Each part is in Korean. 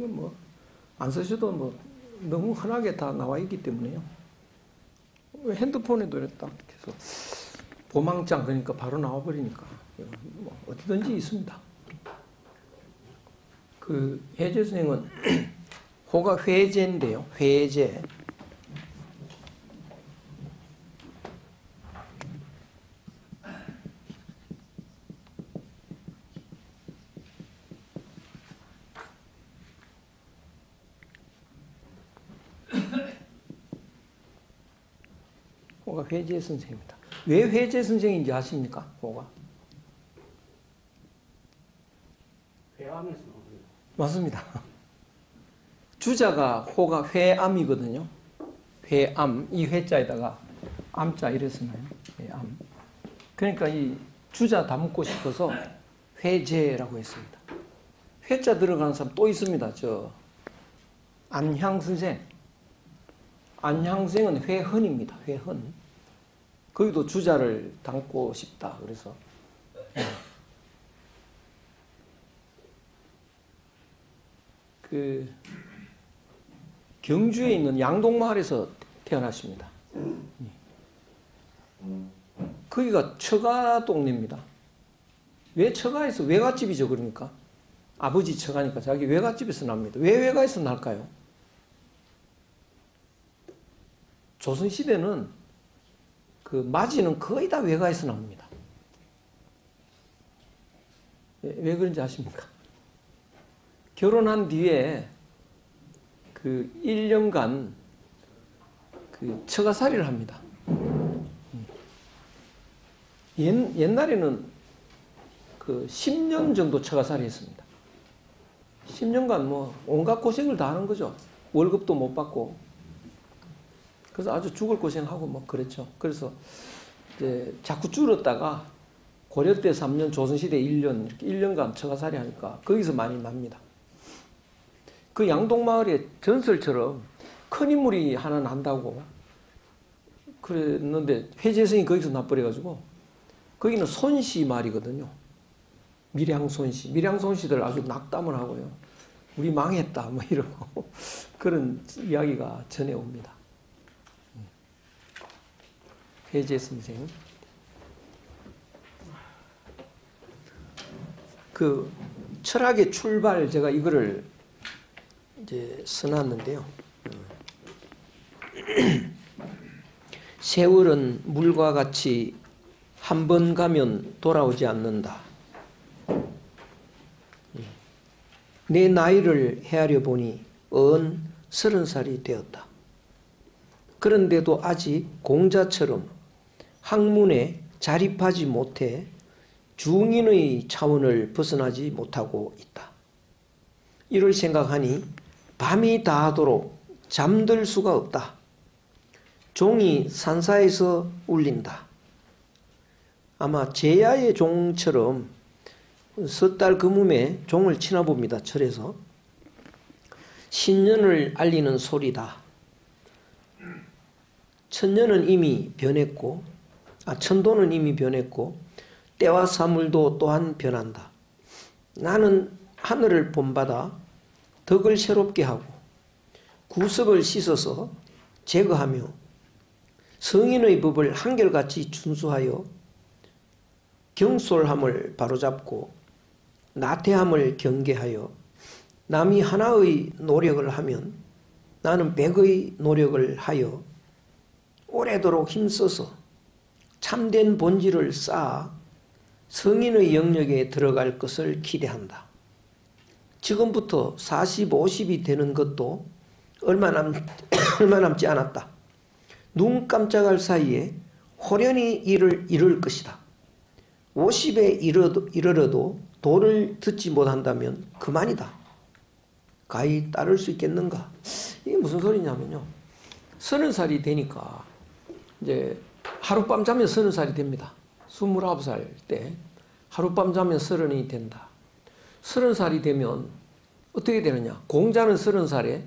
이건 뭐 안 쓰셔도 뭐 너무 흔하게 다 나와 있기 때문에요. 핸드폰에도 딱 해서 보망장 그러니까 바로 나와 버리니까 뭐 어디든지 있습니다. 그 해제 선생은 호가 회제인데요. 회제. 호가 회제 선생입니다. 왜 회제 선생인지 아십니까? 호가? 회암에서 맞습니다. 주자가 호가 회암이거든요. 회암 이 회자에다가 암자 이랬으나요? 회암. 그러니까 이 주자 담고 싶어서 회제라고 했습니다. 회자 들어가는 사람 또 있습니다. 저 안향 선생. 안향 선생은 회헌입니다. 회헌. 거기도 주자를 담고 싶다. 그래서 그 경주에 있는 양동마을에서 태어났습니다. 거기가 처가 동네입니다. 왜 처가에서 외갓집이죠, 그러니까? 아버지 처가니까 자기 외갓집에서 납니다. 왜 외가에서 날까요? 조선시대는 그 맞이는 거의 다 외가에서 나옵니다. 왜, 왜 그런지 아십니까? 결혼한 뒤에 그 1년간 그 처가살이를 합니다. 옛, 옛날에는 그 10년 정도 처가살이 했습니다. 10년간 뭐 온갖 고생을 다 하는 거죠. 월급도 못 받고. 그래서 아주 죽을 고생하고 뭐 그랬죠. 그래서 이제 자꾸 줄었다가 고려 때 3년, 조선시대 1년, 이렇게 1년간 처가살이 하니까 거기서 많이 납니다. 그 양동마을의 전설처럼 큰 인물이 하나 난다고 그랬는데 회재성이 거기서 나버려가지고 거기는 손씨 말이거든요. 밀양손씨. 밀양손씨들 아주 낙담을 하고요. 우리 망했다 뭐 이러고 그런 이야기가 전해옵니다. 회재 선생. 그 철학의 출발 제가 이거를 이제 써놨는데요. 세월은 물과 같이 한 번 가면 돌아오지 않는다. 내 나이를 헤아려 보니 언 서른 살이 되었다. 그런데도 아직 공자처럼 학문에 자립하지 못해 중인의 차원을 벗어나지 못하고 있다. 이를 생각하니 밤이 다하도록 잠들 수가 없다. 종이 산사에서 울린다. 아마 제야의 종처럼 섣달 금음에 종을 치나 봅니다. 절에서. 신년을 알리는 소리다. 천년은 이미 변했고, 아, 천도는 이미 변했고, 때와 사물도 또한 변한다. 나는 하늘을 본받아 덕을 새롭게 하고, 구석을 씻어서 제거하며, 성인의 법을 한결같이 준수하여 경솔함을 바로잡고 나태함을 경계하여 남이 하나의 노력을 하면 나는 백의 노력을 하여 오래도록 힘써서 참된 본질을 쌓아 성인의 영역에 들어갈 것을 기대한다. 지금부터 40, 50이 되는 것도 얼마, 남, 얼마 남지 않았다. 눈 깜짝할 사이에 호련히 이를 이룰 것이다. 50에 이르도, 이르러도 도를 듣지 못한다면 그만이다. 가히 따를 수 있겠는가? 이게 무슨 소리냐면요. 서른 살이 되니까 이제 하룻밤 자면 서른 살이 됩니다. 29살 때 하룻밤 자면 서른이 된다. 서른 살이 되면 어떻게 되느냐? 공자는 서른 살에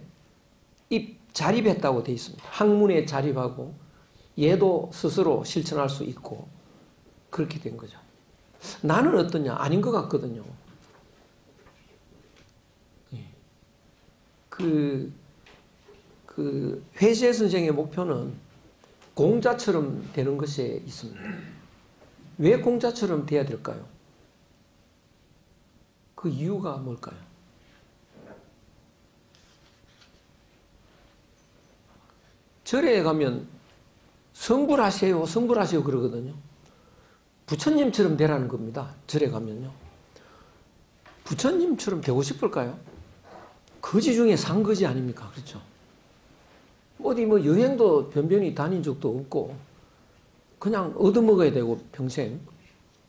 입 자립했다고 돼 있습니다. 학문에 자립하고 얘도 스스로 실천할 수 있고 그렇게 된 거죠. 나는 어떠냐? 아닌 것 같거든요. 그, 그 회재 선생의 목표는 공자처럼 되는 것에 있습니다. 왜 공자처럼 돼야 될까요? 그 이유가 뭘까요? 절에 가면 성불하세요, 성불하세요 그러거든요. 부처님처럼 되라는 겁니다. 절에 가면요. 부처님처럼 되고 싶을까요? 거지 중에 상거지 아닙니까? 그렇죠? 어디 뭐 여행도 변변히 다닌 적도 없고 그냥 얻어먹어야 되고 평생.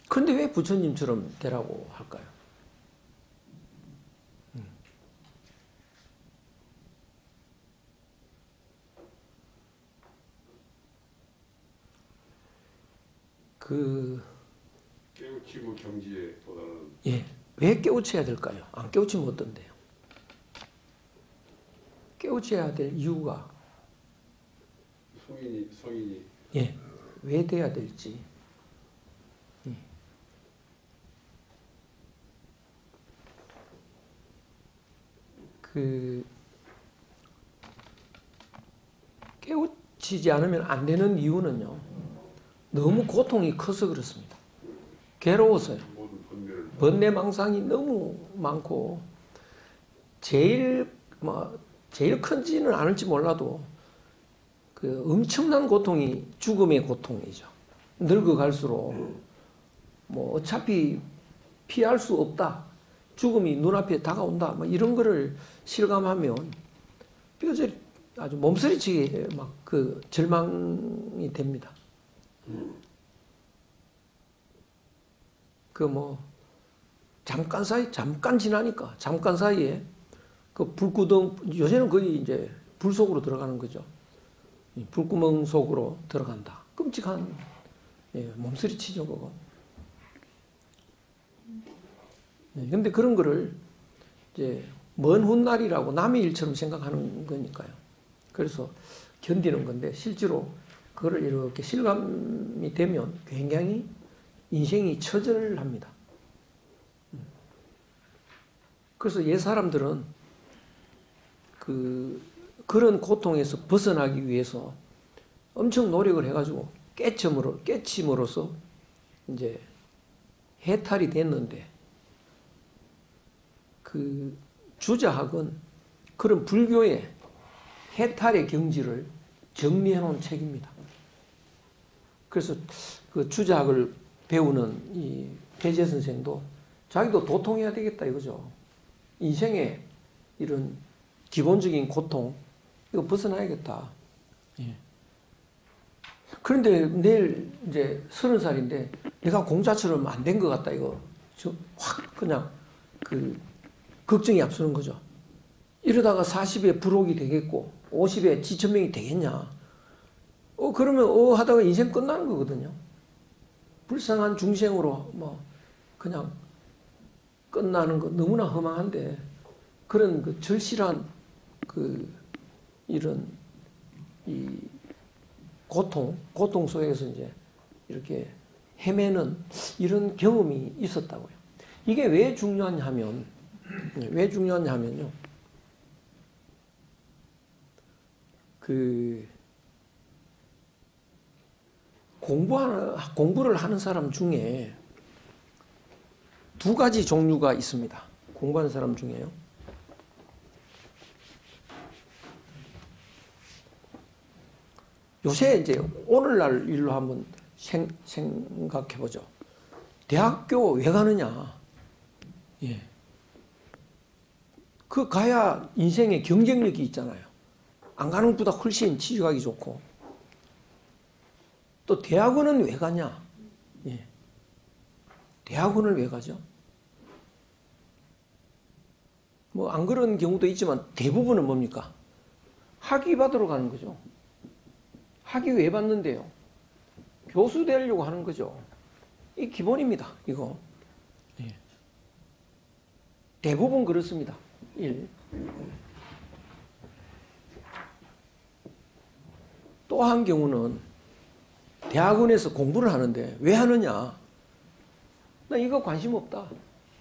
그런데 왜 부처님처럼 되라고 할까요? 음. 그, 깨우치고 경지에 도달하는 예. 왜 깨우쳐야 될까요? 안 깨우치면 어떤데요? 깨우쳐야 될 이유가, 성인이 성인이 예. 왜 돼야 될지. 예. 그, 깨우치지 않으면 안 되는 이유는요. 너무 고통이 커서 그렇습니다. 괴로워서요. 번뇌망상이 너무 많고 제일 뭐 제일 큰지는 않을지 몰라도 그 엄청난 고통이 죽음의 고통이죠. 늙어갈수록 뭐 어차피 피할 수 없다. 죽음이 눈앞에 다가온다. 뭐 이런 거를 실감하면 뼈저리 아주 몸서리치게 막 그 절망이 됩니다. 그 뭐 잠깐 사이 잠깐 지나니까 잠깐 사이에 그 불구덩 요새는 거의 이제 불 속으로 들어가는 거죠. 이 불구멍 속으로 들어간다. 끔찍한 예, 몸서리치죠 그거. 예, 근데 그런 거를 이제 먼 훗날이라고 남의 일처럼 생각하는 거니까요. 그래서 견디는 건데 실제로 그거를 이렇게 실감이 되면 굉장히 인생이 처절합니다. 음. 그래서 옛 사람들은 그 그런 고통에서 벗어나기 위해서 엄청 노력을 해가지고 깨침으로 깨침으로써 이제 해탈이 됐는데 그 주자학은 그런 불교의 해탈의 경지를 정리해 놓은 책입니다. 그래서 그 주자학을 배우는 이 배재 선생도 자기도 도통해야 되겠다 이거죠. 인생의 이런 기본적인 고통 이거 벗어나야겠다. 예. 그런데 내일 이제 서른 살인데 내가 공자처럼 안 된 것 같다 이거 확 그냥 그 걱정이 앞서는 거죠. 이러다가 40에 불혹이 되겠고 50에 지천명이 되겠냐. 어 그러면 어 하다가 인생 끝나는 거거든요. 불쌍한 중생으로 뭐 그냥 끝나는 거 너무나 허망한데 그런 그 절실한 그 이런 이 고통 고통 속에서 이제 이렇게 헤매는 이런 경험이 있었다고요. 이게 왜 중요하냐 하면 왜 중요하냐 하면요. 그 공부하는 공부를 하는 사람 중에 두 가지 종류가 있습니다. 공부하는 사람 중에요. 요새 이제 오늘날 일로 한번 생, 생각해 보죠. 대학교 왜 가느냐? 예. 그 가야 인생의 경쟁력이 있잖아요. 안 가는 것보다 훨씬 취직하기 좋고. 또 대학원은 왜 가냐? 예. 대학원을 왜 가죠? 뭐 안 그런 경우도 있지만 대부분은 뭡니까? 학위 받으러 가는 거죠. 학위 왜 받는데요? 교수 되려고 하는 거죠. 이 기본입니다. 이거. 예. 대부분 그렇습니다. 1. 또 한 경우는 대학원에서 공부를 하는데 왜 하느냐? 나 이거 관심 없다.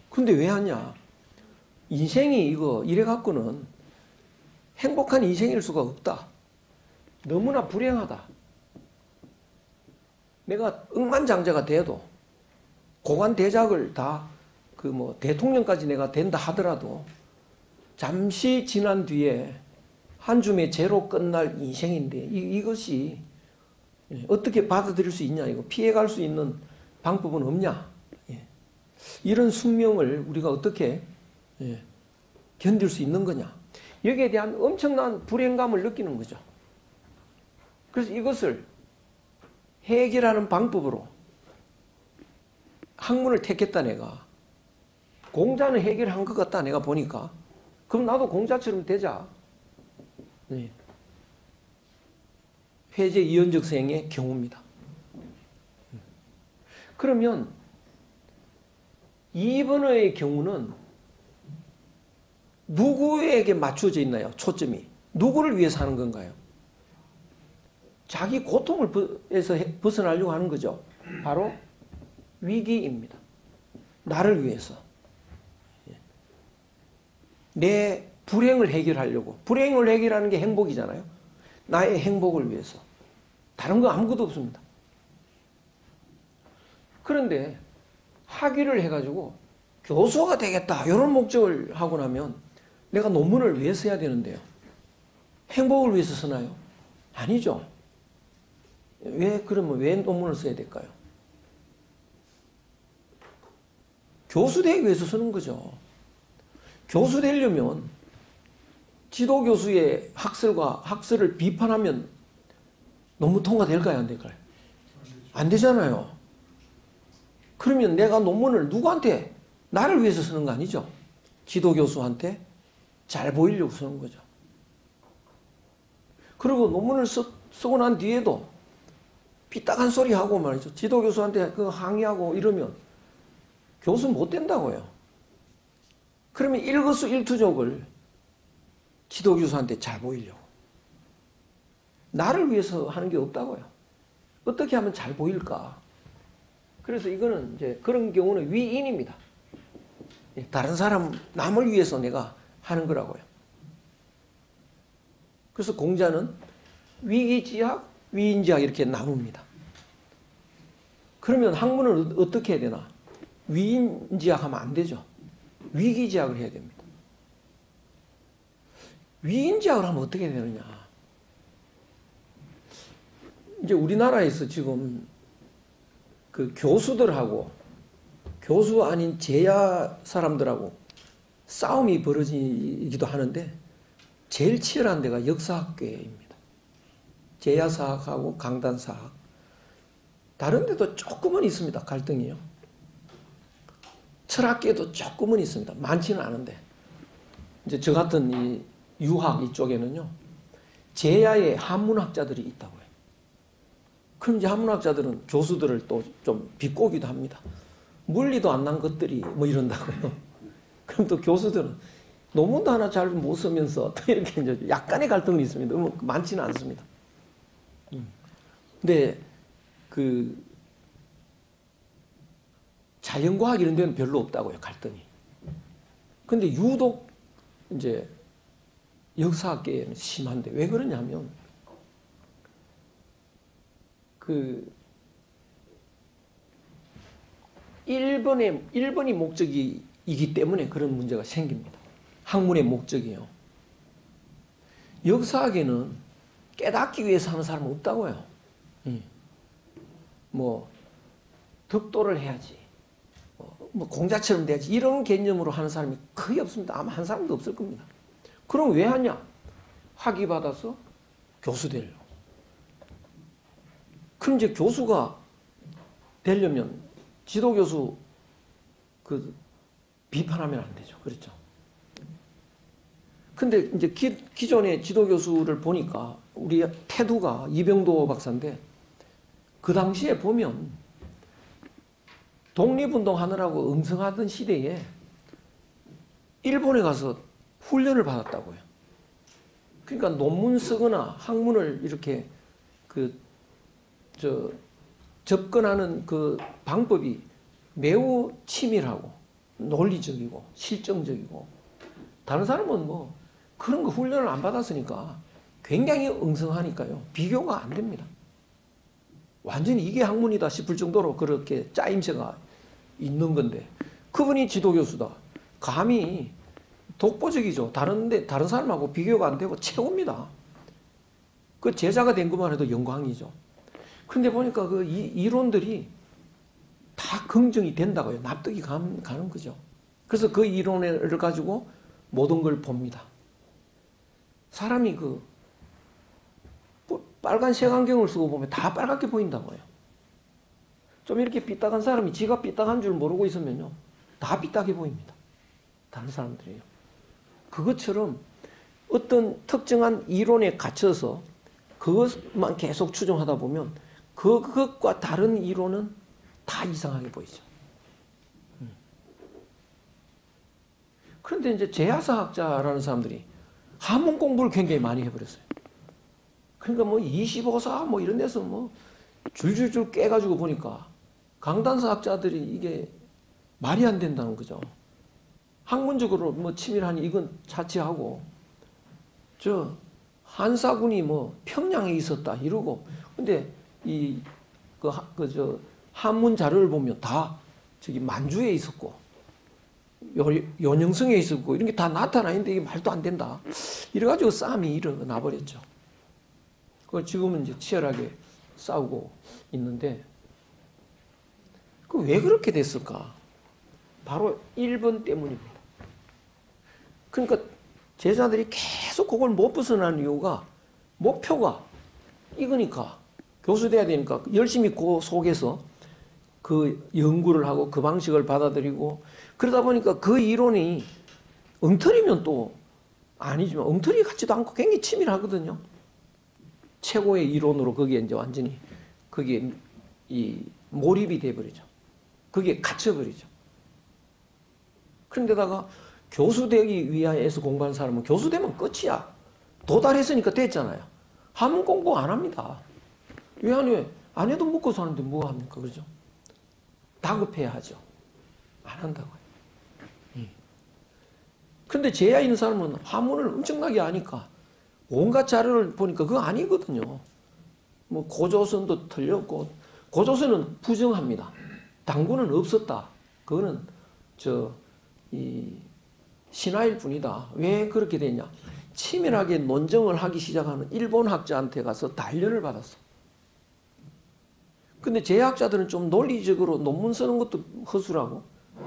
근데 왜 하냐? 인생이 이거 이래 갖고는 행복한 인생일 수가 없다. 너무나 불행하다. 내가 억만장자가 돼도 고관 대작을 다 그 뭐 대통령까지 내가 된다 하더라도 잠시 지난 뒤에 한 줌의 죄로 끝날 인생인데 이, 이것이 예, 어떻게 받아들일 수 있냐 이거 피해갈 수 있는 방법은 없냐 예. 이런 숙명을 우리가 어떻게 예, 견딜 수 있는 거냐 여기에 대한 엄청난 불행감을 느끼는 거죠 그래서 이것을 해결하는 방법으로 학문을 택했다 내가 공자는 해결한 것 같다 내가 보니까 그럼 나도 공자처럼 되자 네. 회제 이현적 생의 경우입니다 그러면 2번의 경우는 누구에게 맞춰져 있나요? 초점이 누구를 위해서 하는 건가요? 자기 고통을 에서 벗어나려고 하는 거죠. 바로 위기입니다. 나를 위해서. 예. 내 불행을 해결하려고. 불행을 해결하는 게 행복이잖아요. 나의 행복을 위해서. 다른 거 아무것도 없습니다. 그런데 학위를 해가지고 교수가 되겠다. 이런 목적을 하고 나면 내가 논문을 왜 써야 되는데요? 행복을 위해서 쓰나요? 아니죠. 왜 그러면 왜 논문을 써야 될까요? 교수 되기 위해서 쓰는 거죠. 교수 되려면 지도 교수의 학설과 학설을 비판하면 논문 통과될까요? 안 될까요? 안 되잖아요. 그러면 내가 논문을 누구한테 나를 위해서 쓰는 거 아니죠? 지도 교수한테 잘 보이려고 쓰는 거죠. 그리고 논문을 쓰, 쓰고 난 뒤에도 삐딱한 소리 하고 말이죠. 지도 교수한테 그 항의하고 이러면 교수 못 된다고요. 그러면 일거수 일투족을 지도 교수한테 잘 보이려고. 나를 위해서 하는 게 없다고요. 어떻게 하면 잘 보일까? 그래서 이거는 이제 그런 경우는 위인입니다. 예, 다른 사람, 남을 위해서 내가 하는 거라고요. 그래서 공자는 위기지학, 위인지학 이렇게 나눕니다. 그러면 학문을 어떻게 해야 되나? 위인지학 하면 안 되죠. 위기지학을 해야 됩니다. 위인지학을 하면 어떻게 되느냐? 이제 우리나라에서 지금 그 교수들하고 교수 아닌 제야 사람들하고 싸움이 벌어지기도 하는데 제일 치열한 데가 역사학계입니다. 제야사학하고 강단사학. 다른 데도 조금은 있습니다. 갈등이요. 철학계도 조금은 있습니다. 많지는 않은데. 이제 저 같은 이 유학 이쪽에는요. 제야의 한문학자들이 있다고요. 그럼 이제 한문학자들은 교수들을 또 좀 비꼬기도 합니다. 물리도 안 난 것들이 뭐 이런다고요. 그럼 또 교수들은 논문도 하나 잘 못 쓰면서 또 이렇게 이제 약간의 갈등이 있습니다. 뭐 많지는 않습니다. 근데 그 자연과학 이런 데는 별로 없다고요, 갈등이. 근데 유독 이제 역사학계에는 심한데 왜 그러냐면 그 1번의 1번이 목적이기 때문에 그런 문제가 생깁니다. 학문의 목적이요. 역사학에는 깨닫기 위해서 하는 사람은 없다고요. 뭐 덕도를 해야지. 뭐 공자처럼 돼야지. 이런 개념으로 하는 사람이 거의 없습니다. 아마 한 사람도 없을 겁니다. 그럼 왜 하냐? 학위 받아서 교수 되려고. 그럼 이제 교수가 되려면 지도교수 그 비판하면 안 되죠. 그렇죠. 근데 이제 기, 기존의 지도교수를 보니까 우리 태두가 이병도 박사인데 그 당시에 보면 독립운동 하느라고 응성하던 시대에 일본에 가서 훈련을 받았다고요. 그러니까 논문 쓰거나 학문을 이렇게 그, 저, 접근하는 그 방법이 매우 치밀하고 논리적이고 실정적이고 다른 사람은 뭐 그런 거 훈련을 안 받았으니까 굉장히 엉성하니까요. 비교가 안 됩니다. 완전히 이게 학문이다 싶을 정도로 그렇게 짜임새가 있는 건데 그분이 지도교수다. 감히 독보적이죠. 다른데 다른 사람하고 비교가 안 되고 최고입니다. 그 제자가 된 것만 해도 영광이죠. 그런데 보니까 그 이, 이론들이 다 긍정이 된다고요. 납득이 가, 가는 거죠. 그래서 그 이론을 가지고 모든 걸 봅니다. 사람이 그 빨간 색안경을 쓰고 보면 다 빨갛게 보인다고요. 좀 이렇게 삐딱한 사람이 지가 삐딱한 줄 모르고 있으면요. 다 삐딱해 보입니다. 다른 사람들이요. 그것처럼 어떤 특정한 이론에 갇혀서 그것만 계속 추종하다 보면 그것과 다른 이론은 다 이상하게 보이죠. 음. 그런데 이제 제야사학자라는 사람들이 한문 공부를 굉장히 많이 해버렸어요. 그러니까 뭐 25사 뭐 이런 데서 뭐 줄줄줄 깨가지고 보니까 강단사 학자들이 이게 말이 안 된다는 거죠. 학문적으로 뭐 치밀하니 이건 자치하고 저 한사군이 뭐 평양에 있었다 이러고 근데 이 그 그 저 한문 자료를 보면 다 저기 만주에 있었고 연영성에 있었고 이런 게 다 나타나 있는데 이게 말도 안 된다. 이래가지고 싸움이 일어나 버렸죠. 그 지금은 이제 치열하게 싸우고 있는데 그 왜 그렇게 됐을까? 바로 1번 때문입니다. 그러니까 제자들이 계속 그걸 못 벗어나는 이유가 목표가 이거니까 교수 돼야 되니까 열심히 그 속에서 그 연구를 하고 그 방식을 받아들이고 그러다 보니까 그 이론이 엉터리면 또 아니지만 엉터리 같지도 않고 굉장히 치밀하거든요. 최고의 이론으로 거기에 이제 완전히 거기에 이 몰입이 돼버리죠. 거기에 갇혀버리죠. 그런데다가 교수 되기 위해서 공부하는 사람은 교수 되면 끝이야. 도달했으니까 됐잖아요. 한문 공부 안 합니다. 왜 안 해? 안 해도 먹고 사는데 뭐 합니까? 그죠? 다급해야 하죠. 안 한다고요. 근데 제야 있는 사람은 한문을 엄청나게 아니까 온갖 자료를 보니까 그거 아니거든요. 뭐 고조선도 틀렸고 고조선은 부정합니다. 당구는 없었다. 그거는 저 이 신화일 뿐이다. 왜 그렇게 됐냐? 치밀하게 논정을 하기 시작하는 일본 학자한테 가서 단련을 받았어. 근데 제학자들은 좀 논리적으로 논문 쓰는 것도 허술하고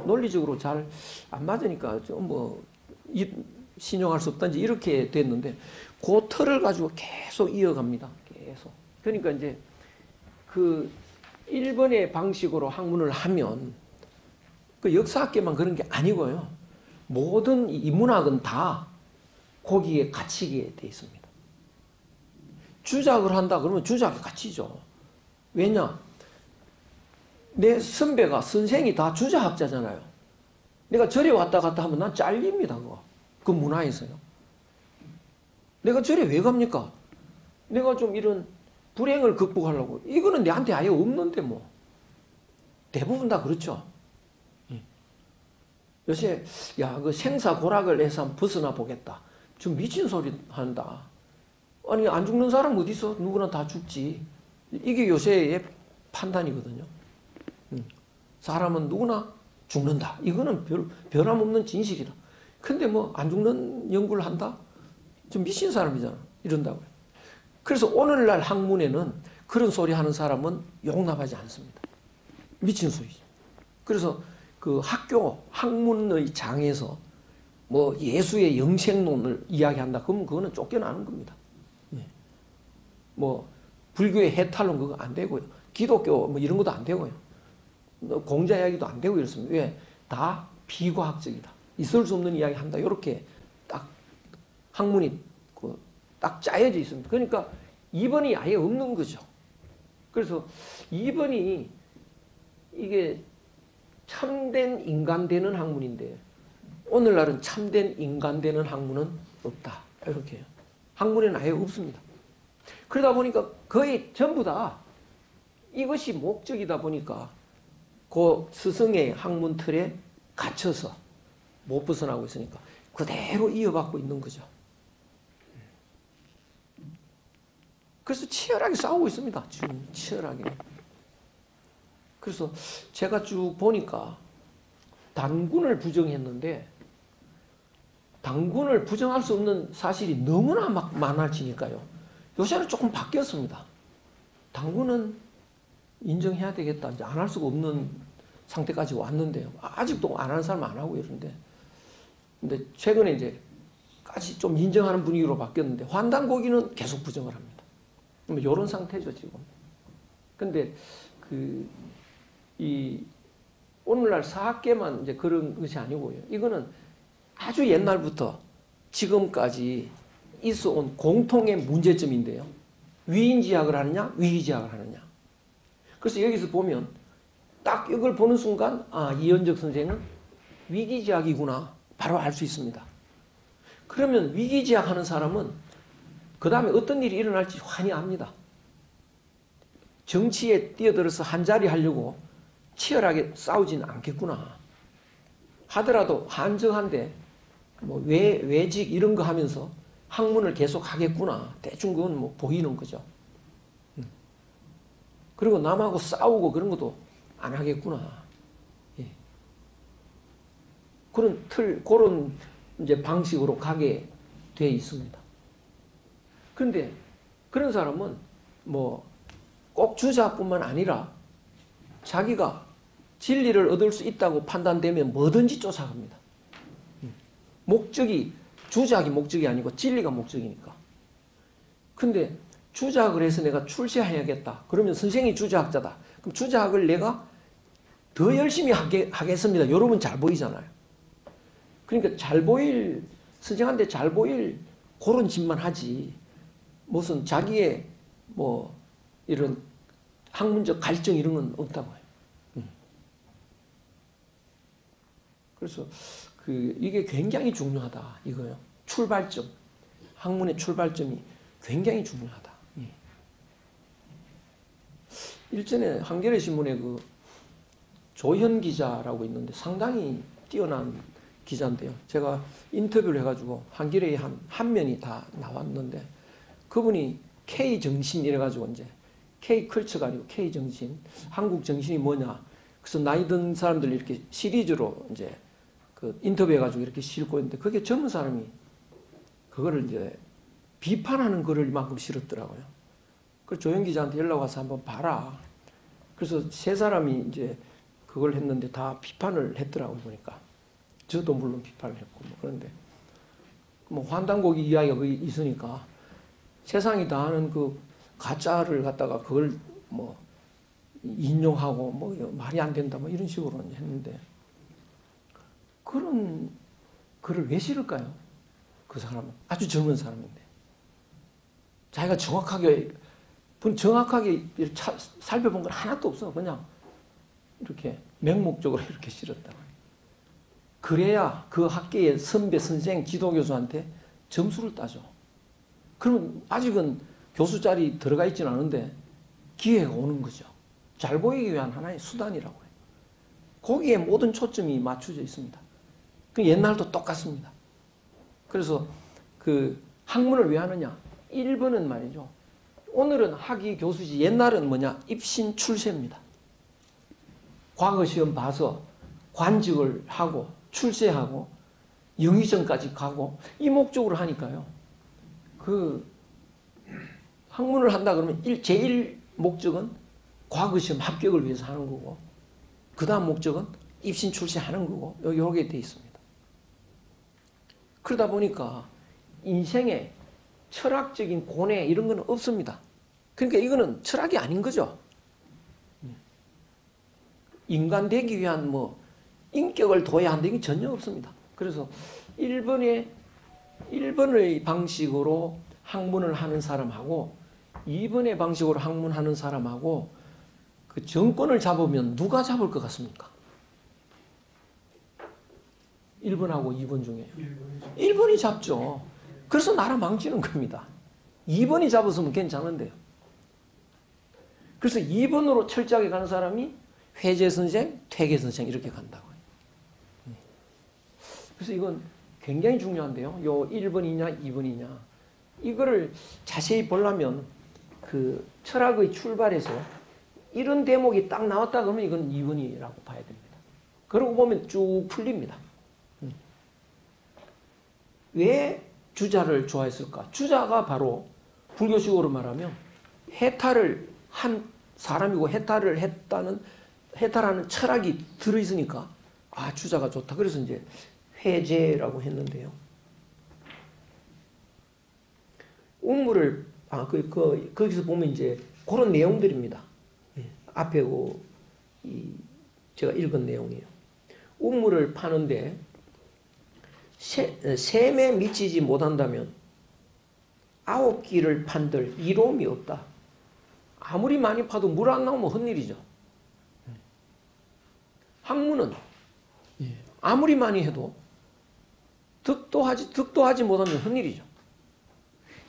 논리적으로 잘 안 맞으니까 좀 뭐 신용할 수 없다든지 이렇게 됐는데 그 틀을 가지고 계속 이어갑니다. 계속. 그러니까 이제 그 일본의 방식으로 학문을 하면 그 역사학계만 그런 게 아니고요. 모든 이 문학은 다 거기에 갇히게 돼 있습니다. 주작을 한다 그러면 주작에 갇히죠. 왜냐? 내 선배가 선생이 다 주자학자잖아요. 내가 절에 왔다 갔다 하면 난 잘립니다. 그거. 그 문화에서요. 내가 절에 왜 갑니까? 내가 좀 이런 불행을 극복하려고. 이거는 내한테 아예 없는데 뭐. 대부분 다 그렇죠. 예. 요새 야 그 생사 고락을 해서 한번 벗어나 보겠다. 좀 미친 소리 한다. 아니 안 죽는 사람 어디 있어? 누구나 다 죽지. 이게 요새의 판단이거든요. 음. 사람은 누구나 죽는다. 이거는 별, 변함없는 진실이다. 근데 뭐 안 죽는 연구를 한다? 좀 미친 사람이잖아. 이런다고요. 그래서 오늘날 학문에는 그런 소리 하는 사람은 용납하지 않습니다. 미친 소리죠. 그래서 그 학교 학문의 장에서 뭐 예수의 영생론을 이야기한다. 그러면 그거는 쫓겨나는 겁니다. 네. 뭐 불교의 해탈론 그거 안 되고요. 기독교 뭐 이런 것도 안 되고요. 공자 이야기도 안 되고 이렇습니다. 왜? 다 비과학적이다. 있을 수 없는 이야기 한다. 이렇게 딱 학문이 그 딱 짜여져 있습니다. 그러니까 2번이 아예 없는 거죠. 그래서 2번이 이게 참된 인간 되는 학문인데 오늘날은 참된 인간 되는 학문은 없다. 이렇게 학문에는 아예 없습니다. 그러다 보니까 거의 전부 다 이것이 목적이다 보니까 그 스승의 학문 틀에 갇혀서 못 벗어나고 있으니까 그대로 이어받고 있는 거죠. 그래서 치열하게 싸우고 있습니다. 지금 치열하게. 그래서 제가 쭉 보니까 단군을 부정했는데 단군을 부정할 수 없는 사실이 너무나 막 많아지니까요. 요새는 조금 바뀌었습니다. 당구는 인정해야 되겠다. 이제 안 할 수가 없는 상태까지 왔는데요. 아직도 안 하는 사람 안 하고 이러는데. 근데 최근에 이제 까지 좀 인정하는 분위기로 바뀌었는데 환단고기는 계속 부정을 합니다. 뭐 이런 상태죠 지금. 근데 그 이 오늘날 사학계만 이제 그런 것이 아니고요. 이거는 아주 옛날부터 지금까지 있어 온 공통의 문제점인데요. 위인지학을 하느냐, 위기지학을 하느냐. 그래서 여기서 보면 딱 이걸 보는 순간 아 이현적 선생은 위기지학이구나 바로 알 수 있습니다. 그러면 위기지학 하는 사람은 그 다음에 어떤 일이 일어날지 환히 압니다. 정치에 뛰어들어서 한 자리 하려고 치열하게 싸우진 않겠구나. 하더라도 한정한데 뭐 외, 외직 이런 거 하면서 학문을 계속 하겠구나. 대충 그건 뭐 보이는 거죠. 음. 그리고 남하고 싸우고 그런 것도 안 하겠구나. 예. 그런 틀, 그런 이제 방식으로 가게 돼 있습니다. 그런데 그런 사람은 뭐 꼭 주자뿐만 아니라 자기가 진리를 얻을 수 있다고 판단되면 뭐든지 쫓아갑니다. 음. 목적이 주작이 목적이 아니고 진리가 목적이니까. 근데 주작을 해서 내가 출세해야겠다. 그러면 선생이 주작자다. 그럼 주작을 내가 더 열심히 하게, 하겠습니다. 여러분 잘 보이잖아요. 그러니까 잘 보일, 선생한테 잘 보일 그런 짓만 하지. 무슨 자기의 뭐 이런 학문적 갈증 이런 건 없다고 해요. 음. 그래서 그 이게 굉장히 중요하다 이거요. 출발점, 학문의 출발점이 굉장히 중요하다. 예. 일전에 한겨레 신문에 그 조현 기자라고 있는데 상당히 뛰어난 기자인데요. 제가 인터뷰를 해가지고 한겨레에 한, 한 면이 다 나왔는데 그분이 K 정신 이래가지고 이제 K 컬처가 아니고 K 정신, 한국 정신이 뭐냐. 그래서 나이 든 사람들 이렇게 시리즈로 이제 그 인터뷰해가지고 이렇게 싣고 있는데 그게 젊은 사람이 그거를 이제 비판하는 글을 이만큼 실었더라고요. 그 조영 기자한테 연락 와서 한번 봐라. 그래서 세 사람이 이제 그걸 했는데 다 비판을 했더라고요 보니까. 저도 물론 비판을 했고 뭐 그런데 뭐 환단고기 이야기가 있으니까 세상이 다 아는 그 가짜를 갖다가 그걸 뭐 인용하고 뭐 말이 안 된다 뭐 이런 식으로 했는데 그런 글을 왜 실을까요? 그 사람은 아주 젊은 사람인데 자기가 정확하게 정확하게 차, 살펴본 건 하나도 없어 그냥 이렇게 맹목적으로 이렇게 실었다. 그래야 그 학계의 선배 선생 지도교수한테 점수를 따죠. 그럼 아직은 교수 자리 들어가 있지는 않은데 기회가 오는 거죠. 잘 보이기 위한 하나의 수단이라고 해요. 거기에 모든 초점이 맞춰져 있습니다. 그 옛날도 똑같습니다. 그래서 그 학문을 왜 하느냐? 1번은 말이죠. 오늘은 학위 교수지 옛날은 뭐냐? 입신 출세입니다. 과거 시험 봐서 관직을 하고 출세하고 영의정까지 가고 이 목적으로 하니까요. 그 학문을 한다 그러면 일, 제일 목적은 과거 시험 합격을 위해서 하는 거고 그 다음 목적은 입신 출세하는 거고 요게 돼 있습니다. 그러다 보니까 인생에 철학적인 고뇌 이런 건 없습니다. 그러니까 이거는 철학이 아닌 거죠. 인간 되기 위한 뭐 인격을 둬야 한다 이게 전혀 없습니다. 그래서 1번의 1번의 방식으로 학문을 하는 사람하고 2번의 방식으로 학문하는 사람하고 그 정권을 잡으면 누가 잡을 것 같습니까? 1번하고 2번 중에 1번이 잡죠. 그래서 나라 망치는 겁니다. 2번이 잡았으면 괜찮은데요. 그래서 2번으로 철저하게 가는 사람이 회재 선생, 퇴계 선생 이렇게 간다고요. 네. 그래서 이건 굉장히 중요한데요. 요 1번이냐 2번이냐 이거를 자세히 보려면 그 철학의 출발에서 이런 대목이 딱 나왔다 그러면 이건 이원이라고 봐야 됩니다. 그러고 보면 쭉 풀립니다. 음. 왜 주자를 좋아했을까? 주자가 바로 불교식으로 말하면 해탈을 한 사람이고 해탈을 했다는 해탈하는 철학이 들어있으니까 아 주자가 좋다. 그래서 이제 회제라고 했는데요. 운물을 아 그 그, 거기서 보면 이제 그런 내용들입니다. 예, 앞에 그, 이 제가 읽은 내용이에요. 운물을 파는데 세, 샘에 미치지 못한다면 아홉 끼를 판들 이로움이 없다. 아무리 많이 파도 물 안 나오면 헛일이죠. 학문은 아무리 많이 해도 득도 하지, 득도 하지 못하면 헛일이죠.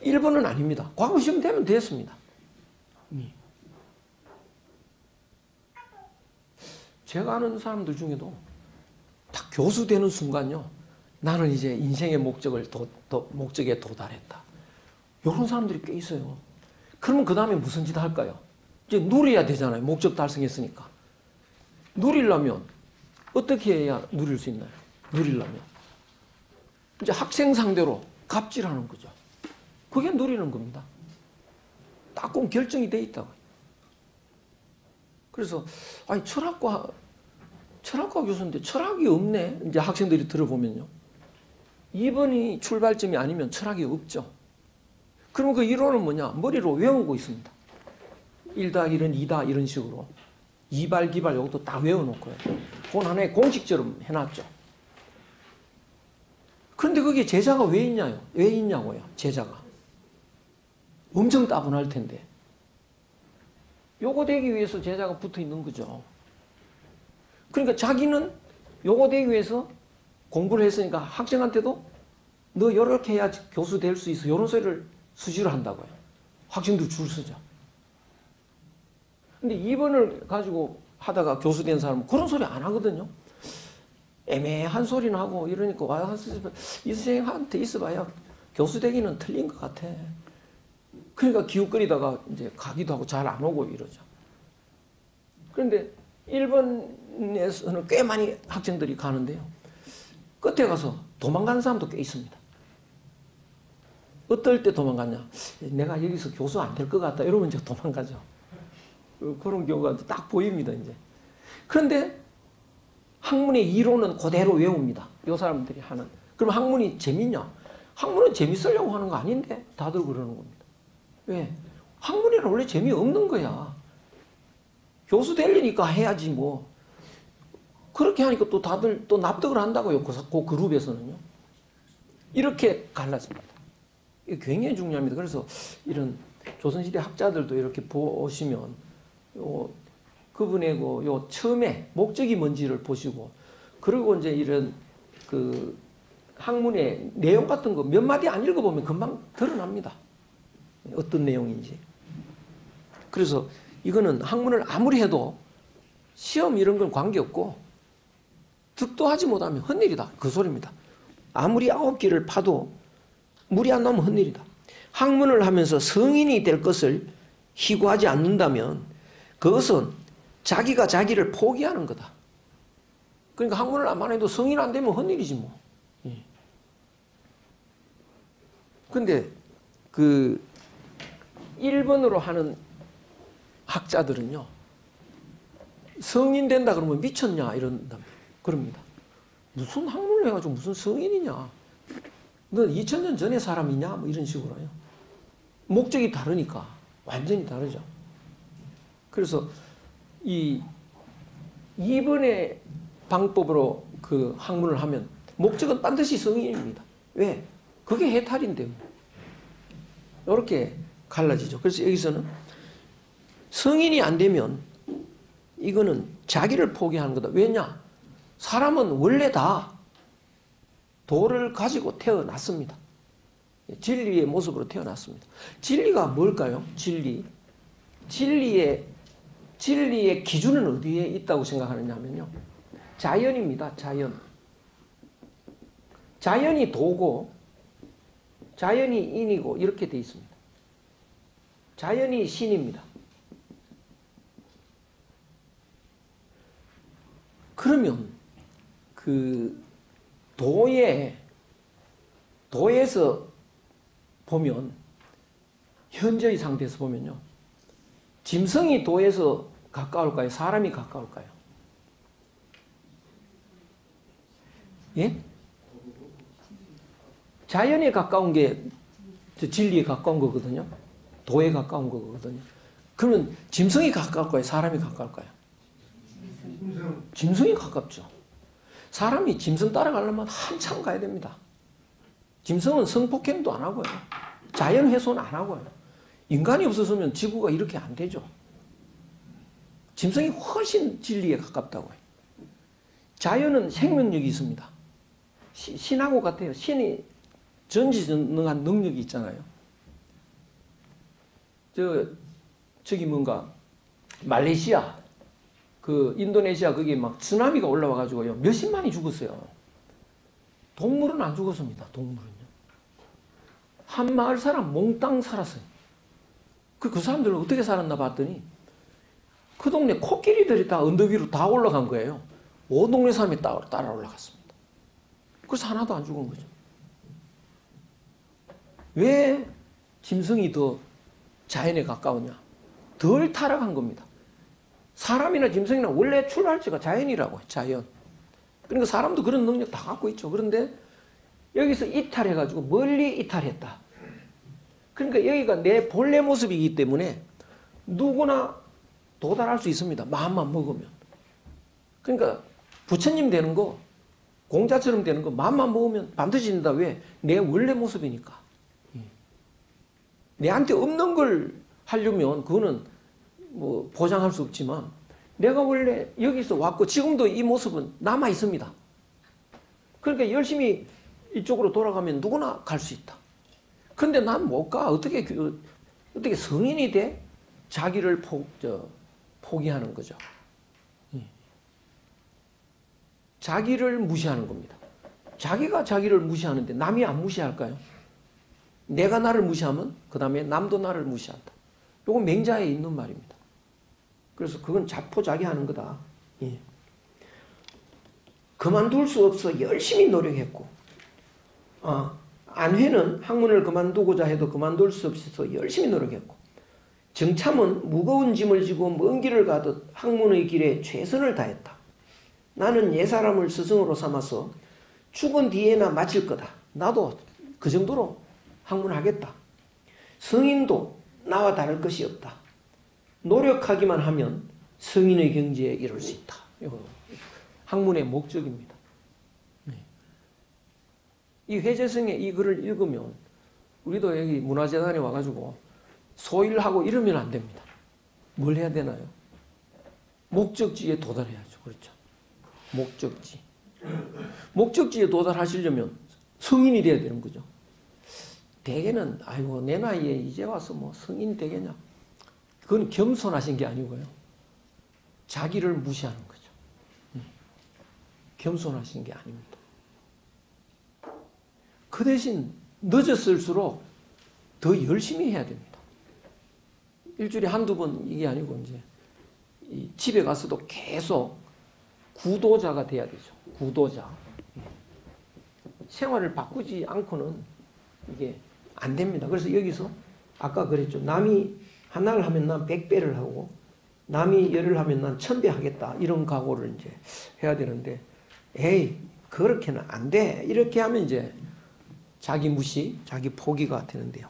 1번은 아닙니다. 과거 시험 되면 됐습니다. 제가 아는 사람들 중에도 딱 교수 되는 순간요. 나는 이제 인생의 목적을 도, 도, 목적에 도달했다. 이런 사람들이 꽤 있어요. 그러면 그 다음에 무슨 짓 할까요? 이제 누려야 되잖아요. 목적 달성했으니까. 누리려면 어떻게 해야 누릴 수 있나요? 누리려면. 이제 학생 상대로 갑질하는 거죠. 그게 누리는 겁니다. 딱 꼭 결정이 돼 있다고. 그래서 아니 철학과 철학과 교수인데 철학이 없네. 이제 학생들이 들어보면요. 2번이 출발점이 아니면 철학이 없죠. 그럼 그 이론은 뭐냐? 머리로 외우고 있습니다. 1다 1은 2다 이런 식으로. 이발 기발 이것도 다 외워놓고요. 그건 하나의 공식처럼 해놨죠. 그런데 거기에 제자가 왜 있냐요? 왜 있냐고요? 제자가. 엄청 따분할 텐데. 요거 되기 위해서 제자가 붙어 있는 거죠. 그러니까 자기는 요거 되기 위해서 공부를 했으니까 학생한테도 너 이렇게 해야 교수 될 수 있어. 이런 소리를 수시로 한다고요. 학생들 줄 서죠. 근데 2번을 가지고 하다가 교수 된 사람은 그런 소리 안 하거든요. 애매한 소리는 하고 이러니까 와, 이 선생님한테 있어봐야 교수 되기는 틀린 것 같아. 그러니까 기웃거리다가 이제 가기도 하고 잘 안 오고 이러죠. 그런데 일본에서는 꽤 많이 학생들이 가는데요. 끝에 가서 도망가는 사람도 꽤 있습니다. 어떨 때 도망갔냐? 내가 여기서 교수 안 될 것 같다. 이러면 이제 도망가죠. 그런 경우가 딱 보입니다, 이제. 그런데 학문의 이론은 그대로 외웁니다. 이 사람들이 하는. 그럼 학문이 재밌냐? 학문은 재밌으려고 하는 거 아닌데 다들 그러는 겁니다. 왜? 학문에는 원래 재미없는 거야. 교수 되려니까 해야지 뭐. 그렇게 하니까 또 다들 또 납득을 한다고요. 그, 그 그룹에서는요. 이렇게 갈라집니다. 굉장히 중요합니다. 그래서 이런 조선시대 학자들도 이렇게 보시면 요 그분의 그요 처음에 목적이 뭔지를 보시고 그리고 이제 이런 그 학문의 내용 같은 거 몇 마디 안 읽어보면 금방 드러납니다. 어떤 내용인지. 그래서 이거는 학문을 아무리 해도 시험 이런 건 관계없고 득도 하지 못하면 헛일이다. 그 소리입니다. 아무리 아홉 개를 파도 물이 안 나오면 헛일이다. 학문을 하면서 성인이 될 것을 희구하지 않는다면 그것은 자기가 자기를 포기하는 거다. 그러니까 학문을 안 해도 성인 안 되면 헛일이지 뭐. 예. 근데 그 1번으로 하는 학자들은요. 성인 된다 그러면 미쳤냐 이런다. 그럽니다. 무슨 학문을 해가지고 무슨 성인이냐. 너 2000년 전의 사람이냐? 뭐 이런 식으로요. 목적이 다르니까. 완전히 다르죠. 그래서 이 2번의 방법으로 그 학문을 하면 목적은 반드시 성인입니다. 왜? 그게 해탈인데 뭐. 이렇게 갈라지죠. 그래서 여기서는 성인이 안 되면 이거는 자기를 포기하는 거다. 왜냐? 사람은 원래 다 도를 가지고 태어났습니다. 진리의 모습으로 태어났습니다. 진리가 뭘까요? 진리. 진리의, 진리의 기준은 어디에 있다고 생각하느냐면요. 자연입니다. 자연. 자연이 도고, 자연이 인이고, 이렇게 돼 있습니다. 자연이 신입니다. 그러면 그 도에 도에서 보면 현재의 상태에서 보면요. 짐승이 도에서 가까울까요? 사람이 가까울까요? 예? 자연에 가까운 게 진리에 가까운 거거든요. 도에 가까운 거거든요. 그러면 짐승이 가까울까요? 사람이 가까울까요? 짐승이 가깝죠. 사람이 짐승 따라가려면 한참 가야 됩니다. 짐승은 성폭행도 안 하고요. 자연 훼손 안 하고요. 인간이 없었으면 지구가 이렇게 안 되죠. 짐승이 훨씬 진리에 가깝다고요. 자연은 생명력이 있습니다. 시, 신하고 같아요. 신이 전지전능한 능력이 있잖아요. 저 저기 뭔가 말레이시아 그 인도네시아 거기 막 쓰나미가 올라와 가지고요 몇십만이 죽었어요. 동물은 안 죽었습니다. 동물은요. 한 마을 사람 몽땅 살았어요. 그, 그 사람들은 어떻게 살았나 봤더니 그 동네 코끼리들이 다 언덕 위로 다 올라간 거예요. 온 동네 사람이 따라, 올라갔습니다. 그래서 하나도 안 죽은 거죠. 왜 짐승이 더 자연에 가까우냐? 덜 타락한 겁니다. 사람이나 짐승이나 원래 출발지가 자연이라고 자연. 그러니까 사람도 그런 능력 다 갖고 있죠. 그런데 여기서 이탈해가지고 멀리 이탈했다. 그러니까 여기가 내 본래 모습이기 때문에 누구나 도달할 수 있습니다. 마음만 먹으면. 그러니까 부처님 되는 거, 공자처럼 되는 거 마음만 먹으면 반드시 된다. 왜? 내 원래 모습이니까. 예. 내한테 없는 걸 하려면 그거는 뭐 보장할 수 없지만 내가 원래 여기서 왔고 지금도 이 모습은 남아 있습니다. 그러니까 열심히 이쪽으로 돌아가면 누구나 갈 수 있다. 근데 난 못 가. 어떻게 그, 어떻게 성인이 돼? 자기를 포, 저, 포기하는 거죠. 예. 자기를 무시하는 겁니다. 자기가 자기를 무시하는데 남이 안 무시할까요? 내가 나를 무시하면 그 다음에 남도 나를 무시한다. 이건 맹자에 있는 말입니다. 그래서 그건 자포자기하는 거다. 예. 그만둘 수 없어 열심히 노력했고 어, 안회는 학문을 그만두고자 해도 그만둘 수 없어서 열심히 노력했고 정참은 무거운 짐을 지고 먼 길을 가듯 학문의 길에 최선을 다했다. 나는 옛사람을 스승으로 삼아서 죽은 뒤에나 마칠 거다. 나도 그 정도로 학문하겠다. 성인도 나와 다를 것이 없다. 노력하기만 하면 성인의 경지에 이룰 수 있다. 이거 학문의 목적입니다. 네. 이 회재성의 이 글을 읽으면 우리도 여기 문화재단에 와가지고 소일하고 이러면 안 됩니다. 뭘 해야 되나요? 목적지에 도달해야죠. 그렇죠. 목적지. 목적지에 도달하시려면 성인이 돼야 되는 거죠. 대개는 아이고 내 나이에 이제 와서 뭐 성인 되겠냐. 그건 겸손하신 게 아니고요. 자기를 무시하는 거죠. 음. 겸손하신 게 아닙니다. 그 대신 늦었을수록 더 열심히 해야 됩니다. 일주일에 한두 번 이게 아니고 이제 집에 가서도 계속 구도자가 돼야 되죠. 구도자. 생활을 바꾸지 않고는 이게 안 됩니다. 그래서 여기서 아까 그랬죠. 남이 하나를 하면 난 백배를 하고 남이 열을 하면 난 천배 하겠다. 이런 각오를 이제 해야 되는데 에이 그렇게는 안 돼. 이렇게 하면 이제 자기 무시, 자기 포기가 되는데요.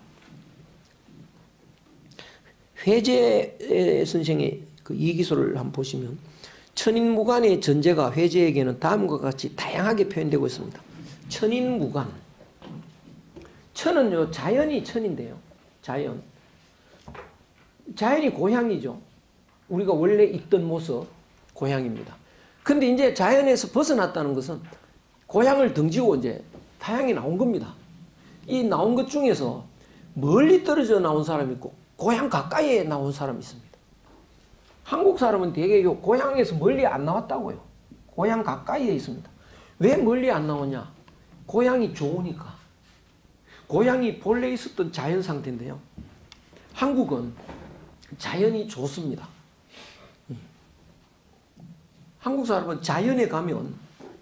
회재 선생의 그 이기소를 한번 보시면 천인무관의 전제가 회재에게는 다음과 같이 다양하게 표현되고 있습니다. 천인무관. 천은요, 자연이 천인데요. 자연. 자연이 고향이죠. 우리가 원래 있던 모습, 고향입니다. 근데 이제 자연에서 벗어났다는 것은 고향을 등지고 이제 타향이 나온 겁니다. 이 나온 것 중에서 멀리 떨어져 나온 사람이 있고 고향 가까이에 나온 사람이 있습니다. 한국 사람은 되게 고향에서 멀리 안 나왔다고요. 고향 가까이에 있습니다. 왜 멀리 안 나오냐? 고향이 좋으니까. 고향이 본래 있었던 자연 상태인데요. 한국은 자연이 좋습니다. 한국 사람은 자연에 가면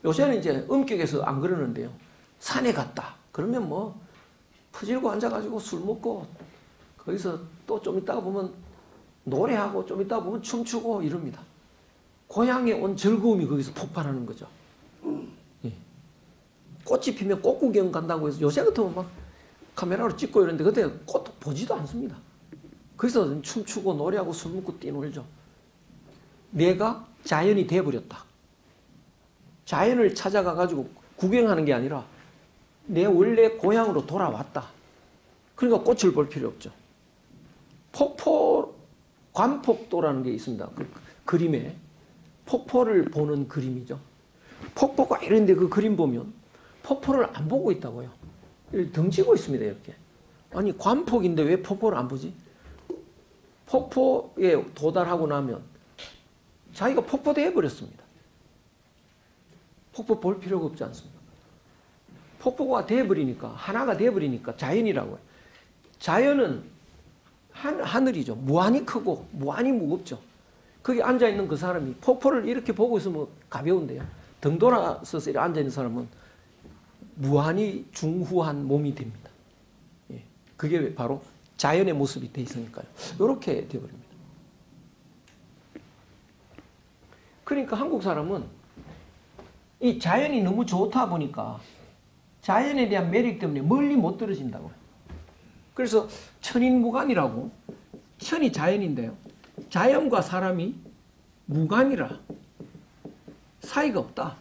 요새는 이제 음격에서 안 그러는데요. 산에 갔다. 그러면 뭐 퍼질고 앉아가지고 술 먹고 거기서 또 좀 있다가 보면 노래하고 좀 있다가 보면 춤추고 이럽니다. 고향에 온 즐거움이 거기서 폭발하는 거죠. 예. 꽃이 피면 꽃 구경 간다고 해서 요새 같으면 막 카메라로 찍고 이러는데 그때 꽃 보지도 않습니다. 거기서 춤추고 노래하고 술 먹고 뛰놀죠. 내가 자연이 돼버렸다. 자연을 찾아가 가지고 구경하는 게 아니라 내 원래 고향으로 돌아왔다. 그러니까 꽃을 볼 필요 없죠. 폭포 관폭도라는 게 있습니다. 그 그림에 폭포를 보는 그림이죠. 폭포가 이런데 그 그림 보면 폭포를 안 보고 있다고요. 등지고 있습니다. 이렇게. 아니 관폭인데 왜 폭포를 안 보지? 폭포에 도달하고 나면 자기가 폭포돼 버렸습니다. 폭포 볼 필요가 없지 않습니까? 폭포가 돼버리니까 하나가 돼버리니까 자연이라고요. 자연은 한, 하늘이죠. 무한히 크고 무한히 무겁죠. 거기 앉아 있는 그 사람이 폭포를 이렇게 보고 있으면 가벼운데요. 등 돌아서서 이렇게 앉아 있는 사람은 무한히 중후한 몸이 됩니다. 예. 그게 바로 자연의 모습이 돼 있으니까요. 이렇게 되어버립니다. 그러니까 한국 사람은 이 자연이 너무 좋다 보니까 자연에 대한 매력 때문에 멀리 못 떨어진다고요. 그래서 천인무간이라고 천이 자연인데요. 자연과 사람이 무간이라 사이가 없다.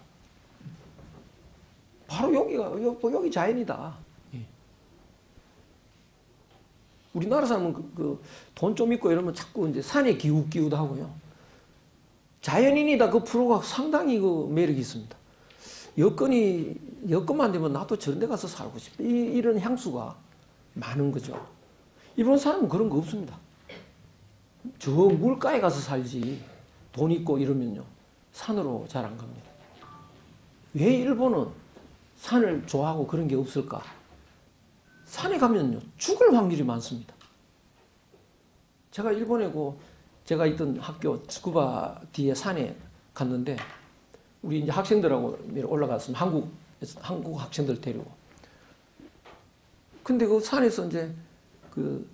바로 여기가 여기 자연이다. 예. 우리나라 사람은 그돈 좀 있고 이러면 자꾸 이제 산에 기웃기웃 하고요. 자연인이다 그 프로가 상당히 그 매력이 있습니다. 여건이 여건만 되면 나도 저런 데 가서 살고 싶다. 이, 이런 향수가 많은 거죠. 일본 사람은 그런 거 없습니다. 저 물가에 가서 살지 돈 있고 이러면요 산으로 잘 안 갑니다. 왜 일본은 산을 좋아하고 그런 게 없을까? 산에 가면요 죽을 확률이 많습니다. 제가 일본에 고 제가 있던 학교 스쿠바 뒤에 산에 갔는데 우리 이제 학생들하고 올라갔으면 한국 한국 학생들 데리고 근데 그 산에서 이제 그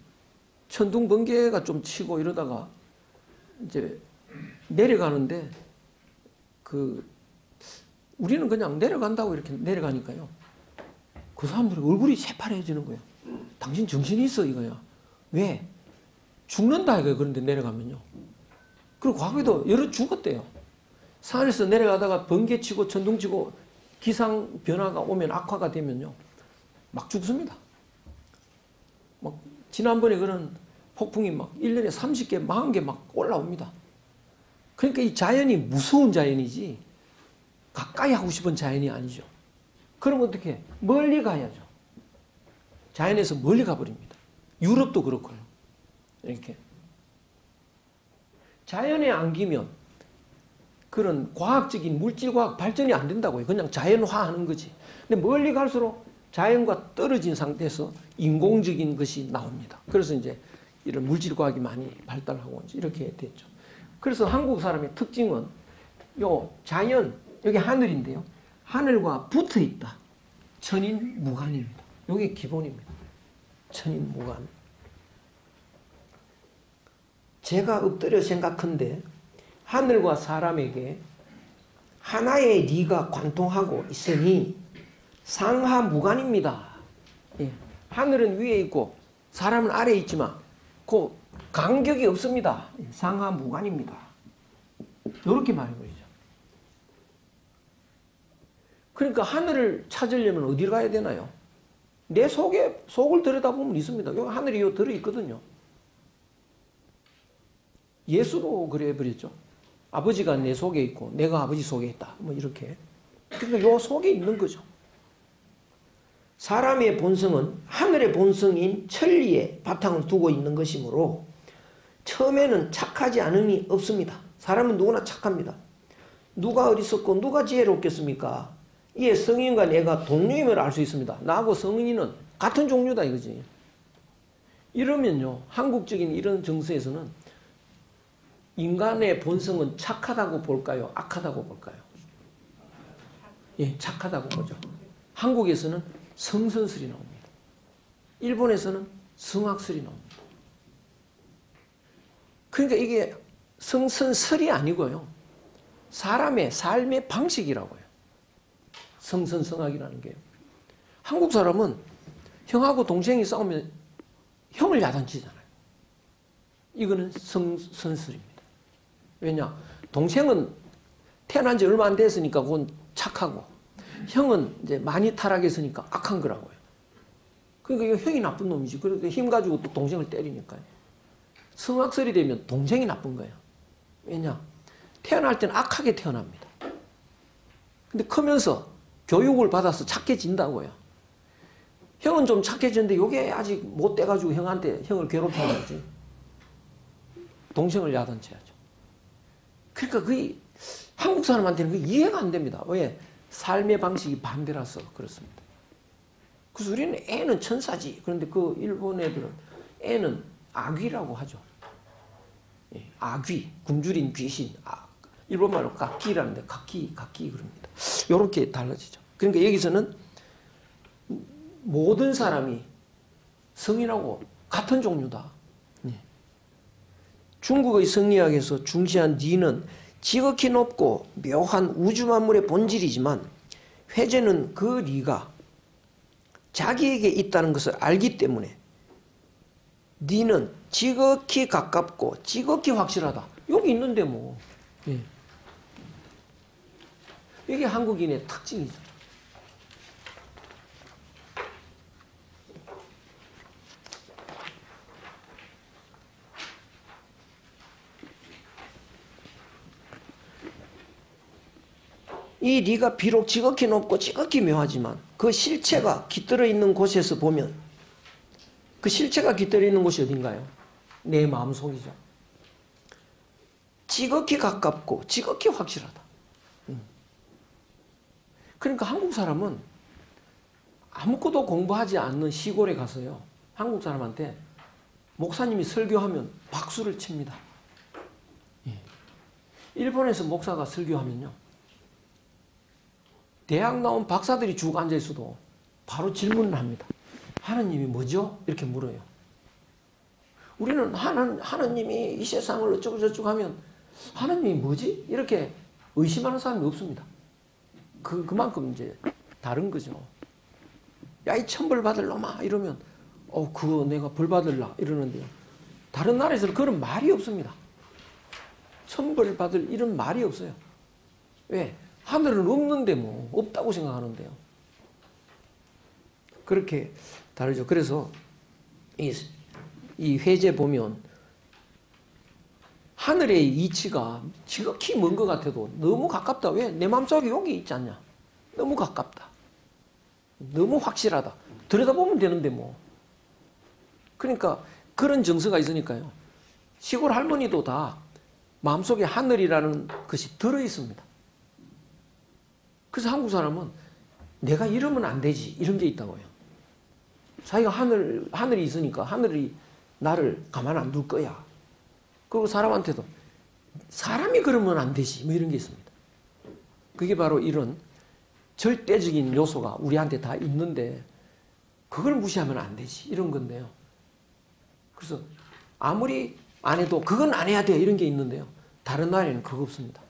천둥 번개가 좀 치고 이러다가 이제 내려가는데 그 우리는 그냥 내려간다고 이렇게 내려가니까요. 그 사람들이 얼굴이 새파래지는 거예요. 당신 정신이 있어 이거야. 왜? 죽는다 이거 그런데 내려가면요. 그리고 과거에도 여러 죽었대요. 산에서 내려가다가 번개 치고 천둥 치고 기상 변화가 오면 악화가 되면요. 막 죽습니다. 막 지난번에 그런 폭풍이 막 1년에 30개, 40개 막 올라옵니다. 그러니까 이 자연이 무서운 자연이지 가까이 하고 싶은 자연이 아니죠. 그럼 어떻게? 멀리 가야죠. 자연에서 멀리 가버립니다. 유럽도 그렇고요. 이렇게. 자연에 안기면 그런 과학적인 물질과학 발전이 안 된다고요. 그냥 자연화하는 거지. 근데 멀리 갈수록 자연과 떨어진 상태에서 인공적인 것이 나옵니다. 그래서 이제 이런 물질과학이 많이 발달하고 이렇게 됐죠. 그래서 한국 사람의 특징은 요 자연, 여기 하늘인데요. 하늘과 붙어 있다. 천인 무간입니다. 이게 기본입니다. 천인 무간. 제가 엎드려 생각한데 하늘과 사람에게 하나의 리가 관통하고 있으니 상하무간입니다. 예. 하늘은 위에 있고 사람은 아래에 있지만 그 간격이 없습니다. 상하무간입니다. 이렇게 말해버리죠. 그러니까 하늘을 찾으려면 어디로 가야 되나요? 내 속에 속을 들여다보면 있습니다. 여기 하늘이 요 들어 있거든요. 예수도 그래 버렸죠. 아버지가 내 속에 있고 내가 아버지 속에 있다. 뭐 이렇게. 그러니까 요 속에 있는 거죠. 사람의 본성은 하늘의 본성인 천리에 바탕을 두고 있는 것이므로 처음에는 착하지 않음이 없습니다. 사람은 누구나 착합니다. 누가 어리석고 누가 지혜롭겠습니까? 이에 성인과 내가 동료임을 알 수 있습니다. 나하고 성인은 같은 종류다 이거지. 이러면요, 한국적인 이런 정서에서는 인간의 본성은 착하다고 볼까요? 악하다고 볼까요? 예, 착하다고 보죠. 한국에서는 성선설이 나옵니다. 일본에서는 성악설이 나옵니다. 그러니까 이게 성선설이 아니고요. 사람의 삶의 방식이라고요. 성선성악이라는 게요. 한국 사람은 형하고 동생이 싸우면 형을 야단치잖아요. 이거는 성선설입니다. 왜냐? 동생은 태어난 지 얼마 안 됐으니까 그건 착하고 형은 이제 많이 타락했으니까 악한 거라고요. 그러니까 형이 나쁜 놈이지. 그래서 힘 가지고 또 동생을 때리니까요. 성악설이 되면 동생이 나쁜 거예요. 왜냐? 태어날 때는 악하게 태어납니다. 근데 크면서 교육을 받아서 착해진다고요. 형은 좀 착해졌는데 이게 아직 못 돼가지고 형한테 형을 괴롭혀야지. 동생을 야단쳐야죠. 그러니까 그 한국 사람한테는 그 이해가 안 됩니다. 왜? 삶의 방식이 반대라서 그렇습니다. 그래서 우리는 애는 천사지. 그런데 그 일본 애들은 애는 악귀라고 하죠. 예, 악귀, 굶주린 귀신. 아, 일본말로 각기라는데 각기, 각기 그럽니다. 이렇게 달라지죠. 그러니까 여기서는 모든 사람이 성인하고 같은 종류다. 예. 중국의 성리학에서 중시한 니는 지극히 높고 묘한 우주 만물의 본질이지만 회제는 그 리가 자기에게 있다는 것을 알기 때문에 니는 지극히 가깝고 지극히 확실하다. 여기 있는데 뭐. 예. 이게 한국인의 특징이죠. 이 리가 비록 지극히 높고 지극히 묘하지만 그 실체가 깃들어 있는 곳에서 보면 그 실체가 깃들어 있는 곳이 어딘가요? 내 마음속이죠. 지극히 가깝고 지극히 확실하다. 음. 그러니까 한국 사람은 아무것도 공부하지 않는 시골에 가서요. 한국 사람한테 목사님이 설교하면 박수를 칩니다. 예. 일본에서 목사가 설교하면요. 대학 나온 박사들이 쭉 앉아 있어도 바로 질문을 합니다. 하나님이 뭐죠? 이렇게 물어요. 우리는 하나, 하나님이 이 세상을 어쩌고저쩌고 하면 하나님이 뭐지? 이렇게 의심하는 사람이 없습니다. 그, 그만큼 이제 다른 거죠. 야, 이 천벌 받을 놈아! 이러면, 어, 그거 내가 벌 받을라. 이러는데요. 다른 나라에서는 그런 말이 없습니다. 천벌 받을 이런 말이 없어요. 왜? 하늘은 없는데 뭐 없다고 생각하는데요. 그렇게 다르죠. 그래서 이, 이 회제 보면 하늘의 이치가 지극히 먼 것 같아도 너무 가깝다. 왜? 내 마음속에 여기 있지 않냐. 너무 가깝다. 너무 확실하다. 들여다보면 되는데 뭐. 그러니까 그런 정서가 있으니까요. 시골 할머니도 다 마음속에 하늘이라는 것이 들어 있습니다. 그래서 한국 사람은 내가 이러면 안 되지 이런 게 있다고요. 자기가 하늘 하늘이 있으니까 하늘이 나를 가만 안 둘 거야. 그리고 사람한테도 사람이 그러면 안 되지 뭐 이런 게 있습니다. 그게 바로 이런 절대적인 요소가 우리한테 다 있는데 그걸 무시하면 안 되지 이런 건데요. 그래서 아무리 안 해도 그건 안 해야 돼 이런 게 있는데요. 다른 나라에는 그거 없습니다.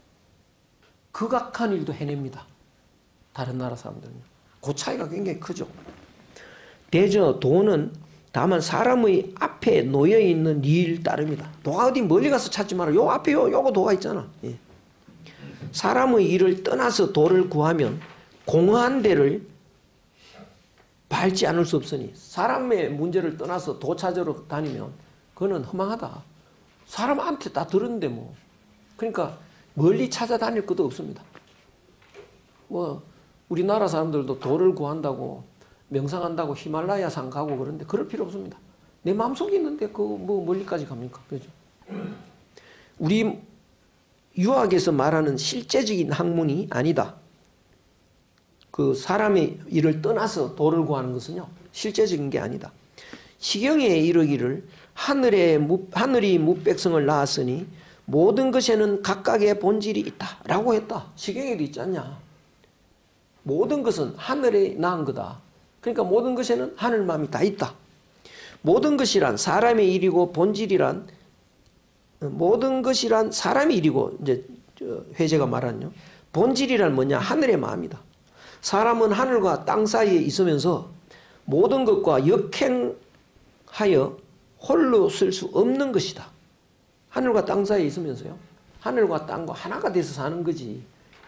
극악한 일도 해냅니다. 다른 나라 사람들은요. 그 차이가 굉장히 크죠. 대저 도는 다만 사람의 앞에 놓여 있는 일 따릅니다. 도가 어디 멀리 가서 찾지 마라. 요 앞에 요 요거 도가 있잖아. 예. 사람의 일을 떠나서 도를 구하면 공허한 데를 밟지 않을 수 없으니 사람의 문제를 떠나서 도 찾으러 다니면 그거는 허망하다. 사람한테 다 들었는데 뭐. 그러니까 멀리 찾아다닐 것도 없습니다. 뭐 우리나라 사람들도 도를 구한다고 명상한다고 히말라야 산 가고 그런데 그럴 필요 없습니다. 내 마음속에 있는데 그 뭐 멀리까지 갑니까? 그죠? 우리 유학에서 말하는 실제적인 학문이 아니다. 그 사람의 일을 떠나서 도를 구하는 것은요. 실제적인 게 아니다. 시경에 이르기를 하늘에 무, 하늘이 무백성을 낳았으니 모든 것에는 각각의 본질이 있다라고 했다. 시경에도 있지 않냐. 모든 것은 하늘에 낳은 거다. 그러니까 모든 것에는 하늘 마음이 다 있다. 모든 것이란 사람의 일이고 본질이란 모든 것이란 사람의 일이고 이제 회제가 말하는요. 본질이란 뭐냐? 하늘의 마음이다. 사람은 하늘과 땅 사이에 있으면서 모든 것과 역행하여 홀로 쓸 수 없는 것이다. 하늘과 땅 사이에 있으면서요. 하늘과 땅과 하나가 돼서 사는 거지.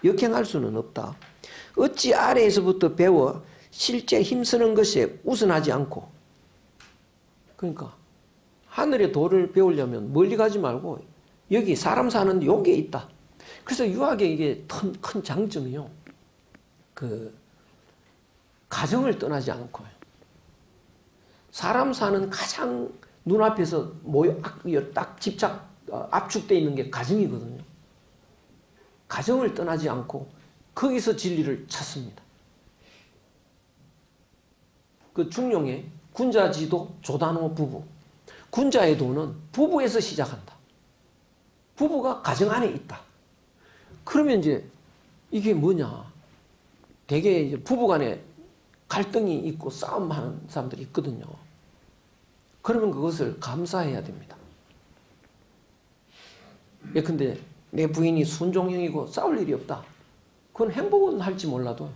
역행할 수는 없다. 어찌 아래에서부터 배워 실제 힘쓰는 것에 우선하지 않고 그러니까 하늘의 도를 배우려면 멀리 가지 말고 여기 사람 사는 여기에 있다. 그래서 유학의 이게 큰, 큰 장점이요. 그 가정을 떠나지 않고요. 사람 사는 가장 눈앞에서 모여 딱 집착 어, 압축되어 있는 게 가정이거든요. 가정을 떠나지 않고 거기서 진리를 찾습니다. 그 중용의 군자지도 조단호 부부. 군자의 도는 부부에서 시작한다. 부부가 가정 안에 있다. 그러면 이제 이게 뭐냐. 대개 이제 부부 간에 갈등이 있고 싸움하는 사람들이 있거든요. 그러면 그것을 감사해야 됩니다. 예컨대 내 부인이 순종형이고 싸울 일이 없다. 그건 행복은 할지 몰라도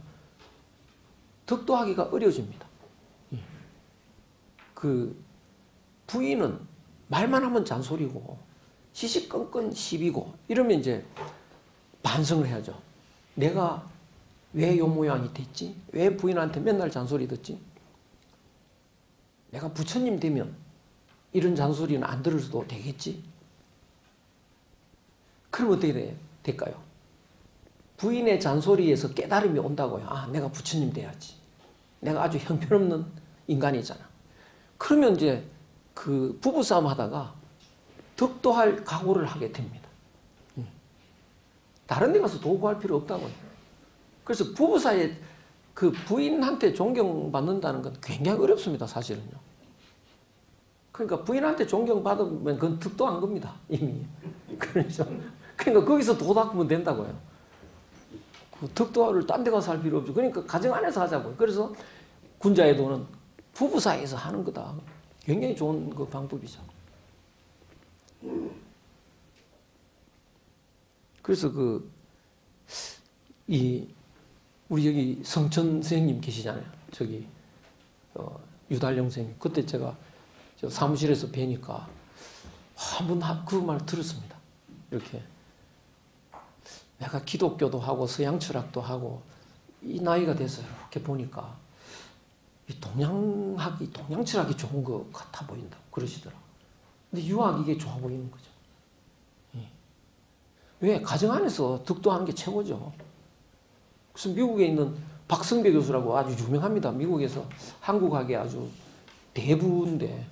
덕도하기가 어려워집니다. 예. 그 부인은 말만 하면 잔소리고 시시건건 시비고 이러면 이제 반성을 해야죠. 내가 왜 요 모양이 됐지? 왜 부인한테 맨날 잔소리 듣지? 내가 부처님 되면 이런 잔소리는 안 들어도 되겠지? 그럼 어떻게 돼, 될까요? 부인의 잔소리에서 깨달음이 온다고요. 아, 내가 부처님 돼야지. 내가 아주 형편없는 인간이잖아. 그러면 이제 그 부부싸움 하다가 덕도할 각오를 하게 됩니다. 음. 다른 데 가서 도구할 필요 없다고요. 그래서 부부 사이에 그 부인한테 존경받는다는 건 굉장히 어렵습니다, 사실은요. 그러니까 부인한테 존경받으면 그건 득도한 겁니다, 이미. 그렇죠. 그러니까 거기서 도 닦으면 된다고요. 그 득도를 딴 데 가서 할 필요 없죠. 그러니까 가정 안에서 하자고요. 그래서 군자의 도는 부부 사이에서 하는 거다. 굉장히 좋은 그 방법이죠. 그래서 그, 이, 우리 여기 성천 선생님 계시잖아요. 저기, 어, 유달영 선생님. 그때 제가 사무실에서 뵈니까 한번 그 말 들었습니다. 이렇게. 내가 기독교도 하고 서양 철학도 하고 이 나이가 돼서 이렇게 보니까 이 동양학이 동양 철학이 좋은 것 같아 보인다 그러시더라. 근데 유학 이게 좋아 보이는 거죠. 예. 왜 가정 안에서 득도하는 게 최고죠. 그래서 미국에 있는 박성배 교수라고 아주 유명합니다. 미국에서 한국학의 아주 대부인데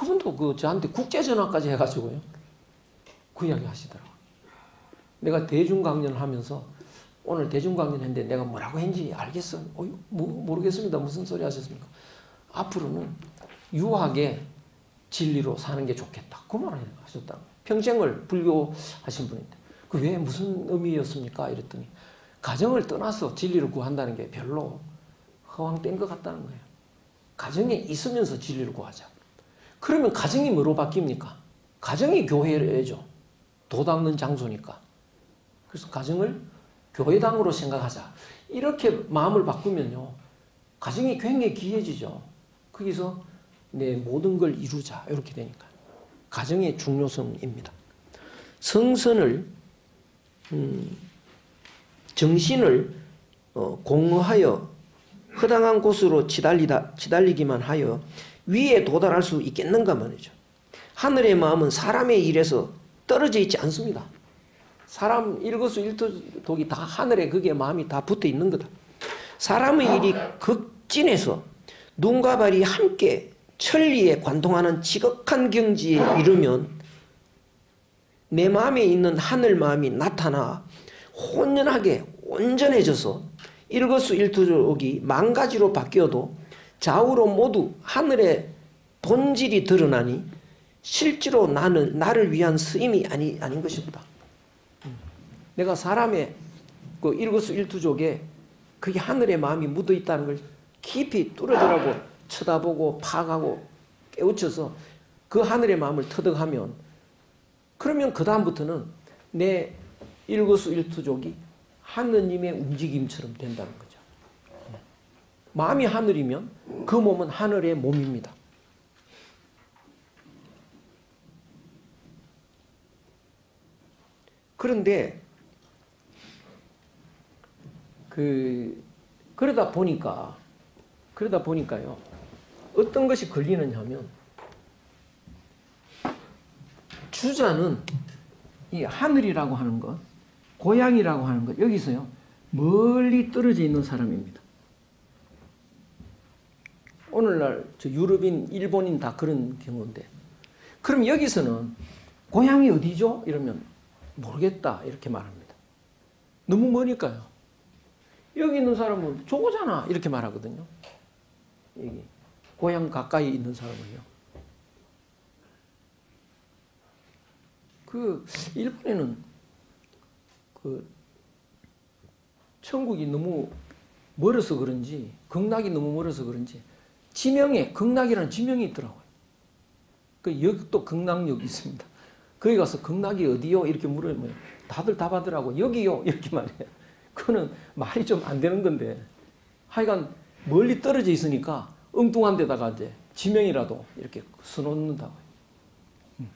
그분도 그 저한테 국제전화까지 해가지고요. 그 이야기 하시더라고요. 내가 대중 강연을 하면서 오늘 대중 강연 했는데 내가 뭐라고 했는지 알겠어? 어, 뭐, 모르겠습니다. 무슨 소리 하셨습니까? 앞으로는 유학의 진리로 사는 게 좋겠다. 그 말을 하셨다. 평생을 불교하신 분인데 그 왜 무슨 의미였습니까? 이랬더니 가정을 떠나서 진리를 구한다는 게 별로 허황된 것 같다는 거예요. 가정에 있으면서 진리를 구하자. 그러면 가정이 뭐로 바뀝니까? 가정이 교회죠. 도 닦는 장소니까. 그래서 가정을 교회당으로 생각하자. 이렇게 마음을 바꾸면요. 가정이 굉장히 귀해지죠. 거기서 내 모든 걸 이루자. 이렇게 되니까. 가정의 중요성입니다. 성선을, 음, 정신을 어, 공허하여 허당한 곳으로 치달리다, 치달리기만 하여 위에 도달할 수 있겠는가 말이죠. 하늘의 마음은 사람의 일에서 떨어져 있지 않습니다. 사람 일거수 일투족이 다 하늘에 그게 마음이 다 붙어 있는 거다. 사람의 일이 극진해서 눈과 발이 함께 천리에 관통하는 지극한 경지에 이르면 내 마음에 있는 하늘 마음이 나타나 혼연하게 온전해져서 일거수 일투족이 만 가지로 바뀌어도 좌우로 모두 하늘의 본질이 드러나니 실제로 나는 나를 위한 쓰임이 아니 아닌 것입니다. 내가 사람의 그 일거수일투족에 그게 하늘의 마음이 묻어 있다는 걸 깊이 뚫어져라고 쳐다보고 파악하고 깨우쳐서 그 하늘의 마음을 터득하면 그러면 그 다음부터는 내 일거수일투족이 하느님의 움직임처럼 된다는 거죠. 마음이 하늘이면 그 몸은 하늘의 몸입니다. 그런데 그 그러다 보니까 그러다 보니까요. 어떤 것이 걸리느냐 하면 주자는 이 하늘이라고 하는 것, 고향이라고 하는 것 여기서요. 멀리 떨어져 있는 사람입니다. 오늘날 저 유럽인, 일본인 다 그런 경우인데 그럼 여기서는 고향이 어디죠? 이러면 모르겠다 이렇게 말합니다. 너무 머니까요. 여기 있는 사람은 저거잖아 이렇게 말하거든요. 여기 고향 가까이 있는 사람은요. 그 일본에는 그 천국이 너무 멀어서 그런지 극락이 너무 멀어서 그런지 지명에 극락이라는 지명이 있더라고요. 그 여기 또 극락역이 있습니다. 거기 가서 극락이 어디요? 이렇게 물으면 다들 답하더라고. 여기요. 이렇게 말해요. 그거는 말이 좀 안 되는 건데 하여간 멀리 떨어져 있으니까 엉뚱한 데다가 이제 지명이라도 이렇게 써놓는다고요. 음.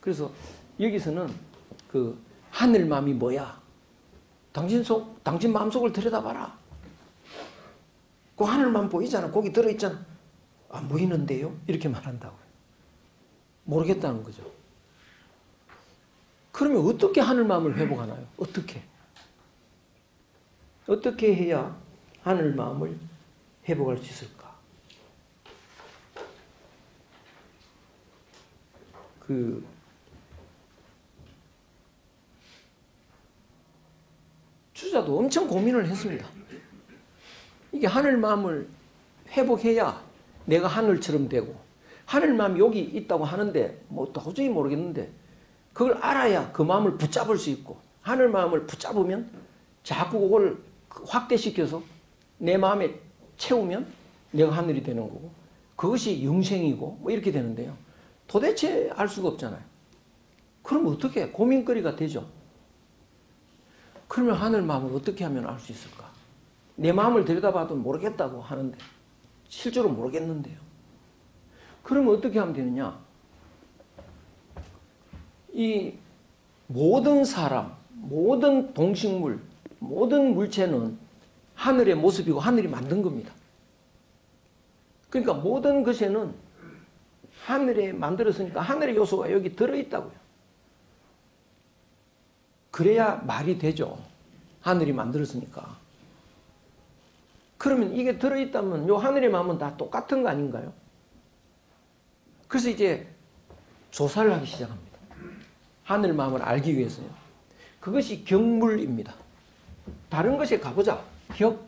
그래서 여기서는 그 하늘 마음이 뭐야? 당신 속, 당신 마음속을 들여다봐라. 그 하늘만 보이잖아. 거기 들어있잖아. 안 보이는데요? 이렇게 말한다고요. 모르겠다는 거죠. 그러면 어떻게 하늘 마음을 회복하나요? 어떻게? 어떻게 해야 하늘 마음을 회복할 수 있을까? 그 주자도 엄청 고민을 했습니다. 이게 하늘 마음을 회복해야 내가 하늘처럼 되고 하늘 마음이 여기 있다고 하는데 뭐 도저히 모르겠는데 그걸 알아야 그 마음을 붙잡을 수 있고 하늘 마음을 붙잡으면 자꾸 그걸 확대시켜서 내 마음에 채우면 내가 하늘이 되는 거고 그것이 영생이고 뭐 이렇게 되는데요. 도대체 알 수가 없잖아요. 그럼 어떻게 고민거리가 되죠? 그러면 하늘 마음을 어떻게 하면 알 수 있을까? 내 마음을 들여다봐도 모르겠다고 하는데 실제로 모르겠는데요. 그러면 어떻게 하면 되느냐? 이 모든 사람, 모든 동식물, 모든 물체는 하늘의 모습이고 하늘이 만든 겁니다. 그러니까 모든 것에는 하늘에 만들었으니까 하늘의 요소가 여기 들어있다고요. 그래야 말이 되죠. 하늘이 만들었으니까. 그러면 이게 들어있다면 요 하늘의 마음은 다 똑같은 거 아닌가요? 그래서 이제 조사를 하기 시작합니다. 하늘 마음을 알기 위해서요. 그것이 경물입니다. 다른 것에 가보자. 격,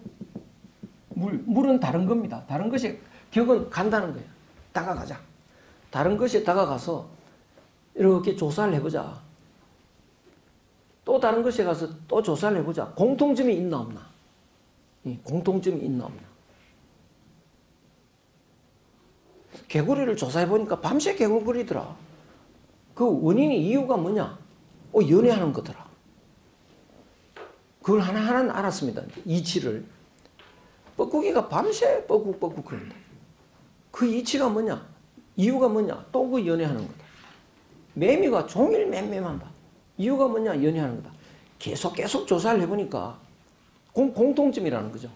물, 물은 다른 겁니다. 다른 것에, 격은 간다는 거예요. 다가가자. 다른 것에 다가가서 이렇게 조사를 해보자. 또 다른 것에 가서 또 조사를 해보자. 공통점이 있나 없나? 공통점이 있나 없나? 개구리를 조사해보니까 밤새 개구리더라. 그 원인이 이유가 뭐냐? 어, 연애하는 거더라. 그걸 하나하나 알았습니다. 이치를. 뻐꾸기가 밤새 뻐꾹뻐꾹 그런다. 그 이치가 뭐냐? 이유가 뭐냐? 또 그 연애하는 거다. 매미가 종일 맴매만다. 이유가 뭐냐? 연애하는 거다. 계속 계속 조사를 해보니까 공, 공통점이라는 거죠.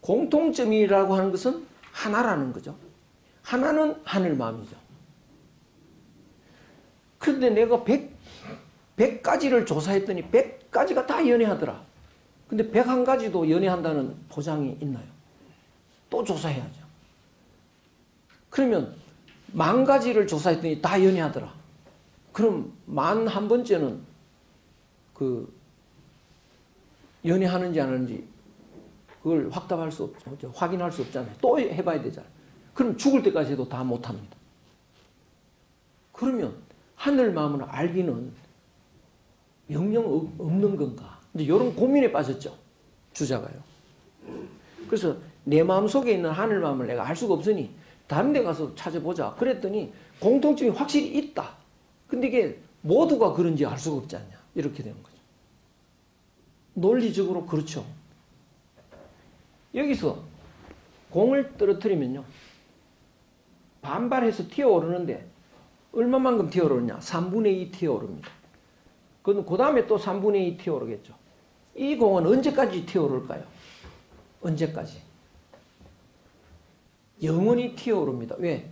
공통점이라고 하는 것은 하나라는 거죠. 하나는 하늘 마음이죠. 그런데 내가 백, 백 가지를 조사했더니 백 가지가 다 연애하더라. 근데 백한 가지도 연애한다는 보장이 있나요? 또 조사해야죠. 그러면 만 가지를 조사했더니 다 연애하더라. 그럼 만 한 번째는 그 연애하는지 안 하는지 그걸 확답할 수 없죠. 확인할 수 없잖아요. 또 해봐야 되잖아요. 그럼 죽을 때까지 해도 다 못합니다. 그러면 하늘 마음을 알기는 영영 없- 없는 건가? 이제 이런 고민에 빠졌죠. 주자가요. 그래서 내 마음 속에 있는 하늘 마음을 내가 알 수가 없으니 다른 데 가서 찾아보자. 그랬더니 공통점이 확실히 있다. 근데 이게 모두가 그런지 알 수가 없지 않냐. 이렇게 되는 거죠. 논리적으로 그렇죠. 여기서 공을 떨어뜨리면요. 반발해서 튀어오르는데 얼마만큼 튀어오르냐? 3분의 2 튀어오릅니다. 그건 그 다음에 또 3분의 2 튀어오르겠죠. 이 공은 언제까지 튀어오를까요? 언제까지? 영원히 튀어오릅니다. 왜?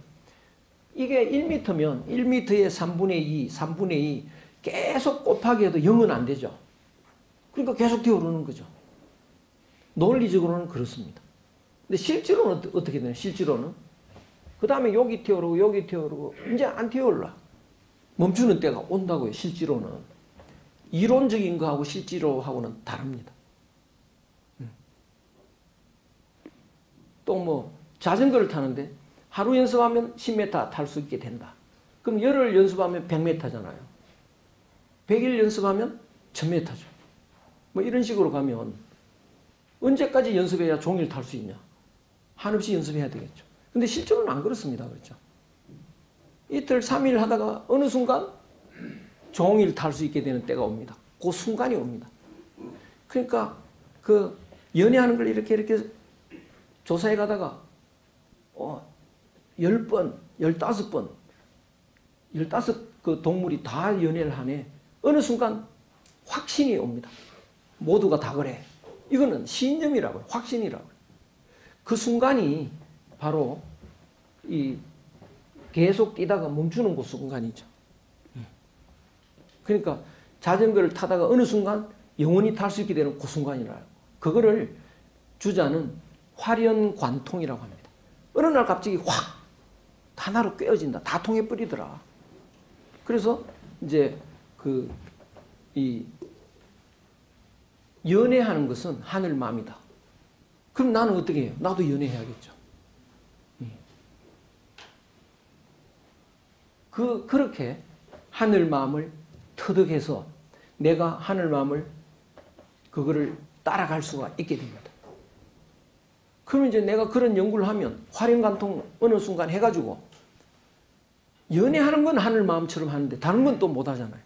이게 1m면 1m의 3분의 2, 3분의 2 계속 곱하기 해도 0은 안 되죠. 그러니까 계속 튀어오르는 거죠. 논리적으로는 그렇습니다. 근데 실제로는 어떻게 되냐? 실제로는 그 다음에 여기 튀어오르고 여기 튀어오르고 이제 안 튀어올라. 멈추는 때가 온다고요. 실제로는 이론적인 거하고 실제로 하고는 다릅니다. 또 뭐 자전거를 타는데 하루 연습하면 10m 탈 수 있게 된다. 그럼 열흘 연습하면 100m잖아요. 100일 연습하면 1000m죠. 뭐 이런 식으로 가면 언제까지 연습해야 종일 탈 수 있냐? 한없이 연습해야 되겠죠. 근데 실제로는 안 그렇습니다. 그렇죠? 이틀, 3일 하다가 어느 순간 종일 탈 수 있게 되는 때가 옵니다. 그 순간이 옵니다. 그러니까 그 연애하는 걸 이렇게 이렇게 조사해 가다가 어, 10번, 15번, 15그 동물이 다 연애를 하네. 어느 순간 확신이 옵니다. 모두가 다 그래. 이거는 신념이라고요. 확신이라고요. 그 순간이 바로 이 계속 뛰다가 멈추는 그 순간이죠. 그러니까 자전거를 타다가 어느 순간 영원히 탈 수 있게 되는 그 순간이라요. 그거를 주자는 화련관통이라고 합니다. 어느 날 갑자기 확 하나로 꿰어진다. 다 통해 버리더라. 그래서 이제 그 이 연애하는 것은 하늘 마음이다. 그럼 나는 어떻게 해요? 나도 연애해야겠죠. 예. 그 그렇게 하늘 마음을 터득해서 내가 하늘 마음을 그거를 따라갈 수가 있게 됩니다. 그러면 이제 내가 그런 연구를 하면 화령관통 어느 순간 해가지고 연애하는 건 하늘 마음처럼 하는데 다른 건 또 못 하잖아요.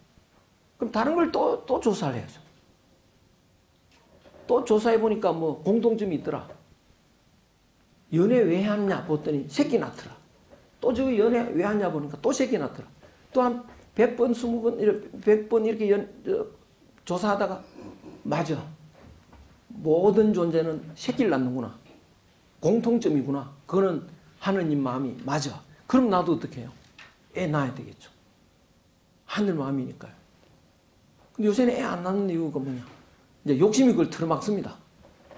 그럼 다른 걸 또 또 조사를 해야죠. 또 조사해 보니까 뭐 공통점이 있더라. 연애 왜 하냐 봤더니 새끼 낳더라. 또저 연애 왜 하냐 보니까 또 새끼 낳더라. 또 한 100번, 20번, 이렇게 100번 이렇게 연, 저, 조사하다가 맞아. 모든 존재는 새끼를 낳는구나. 공통점이구나. 그거는 하느님 마음이 맞아. 그럼 나도 어떻게 해요? 애 낳아야 되겠죠. 하늘 마음이니까요. 근데 요새는 애 안 낳는 이유가 뭐냐? 이제 욕심이 그걸 틀어막습니다.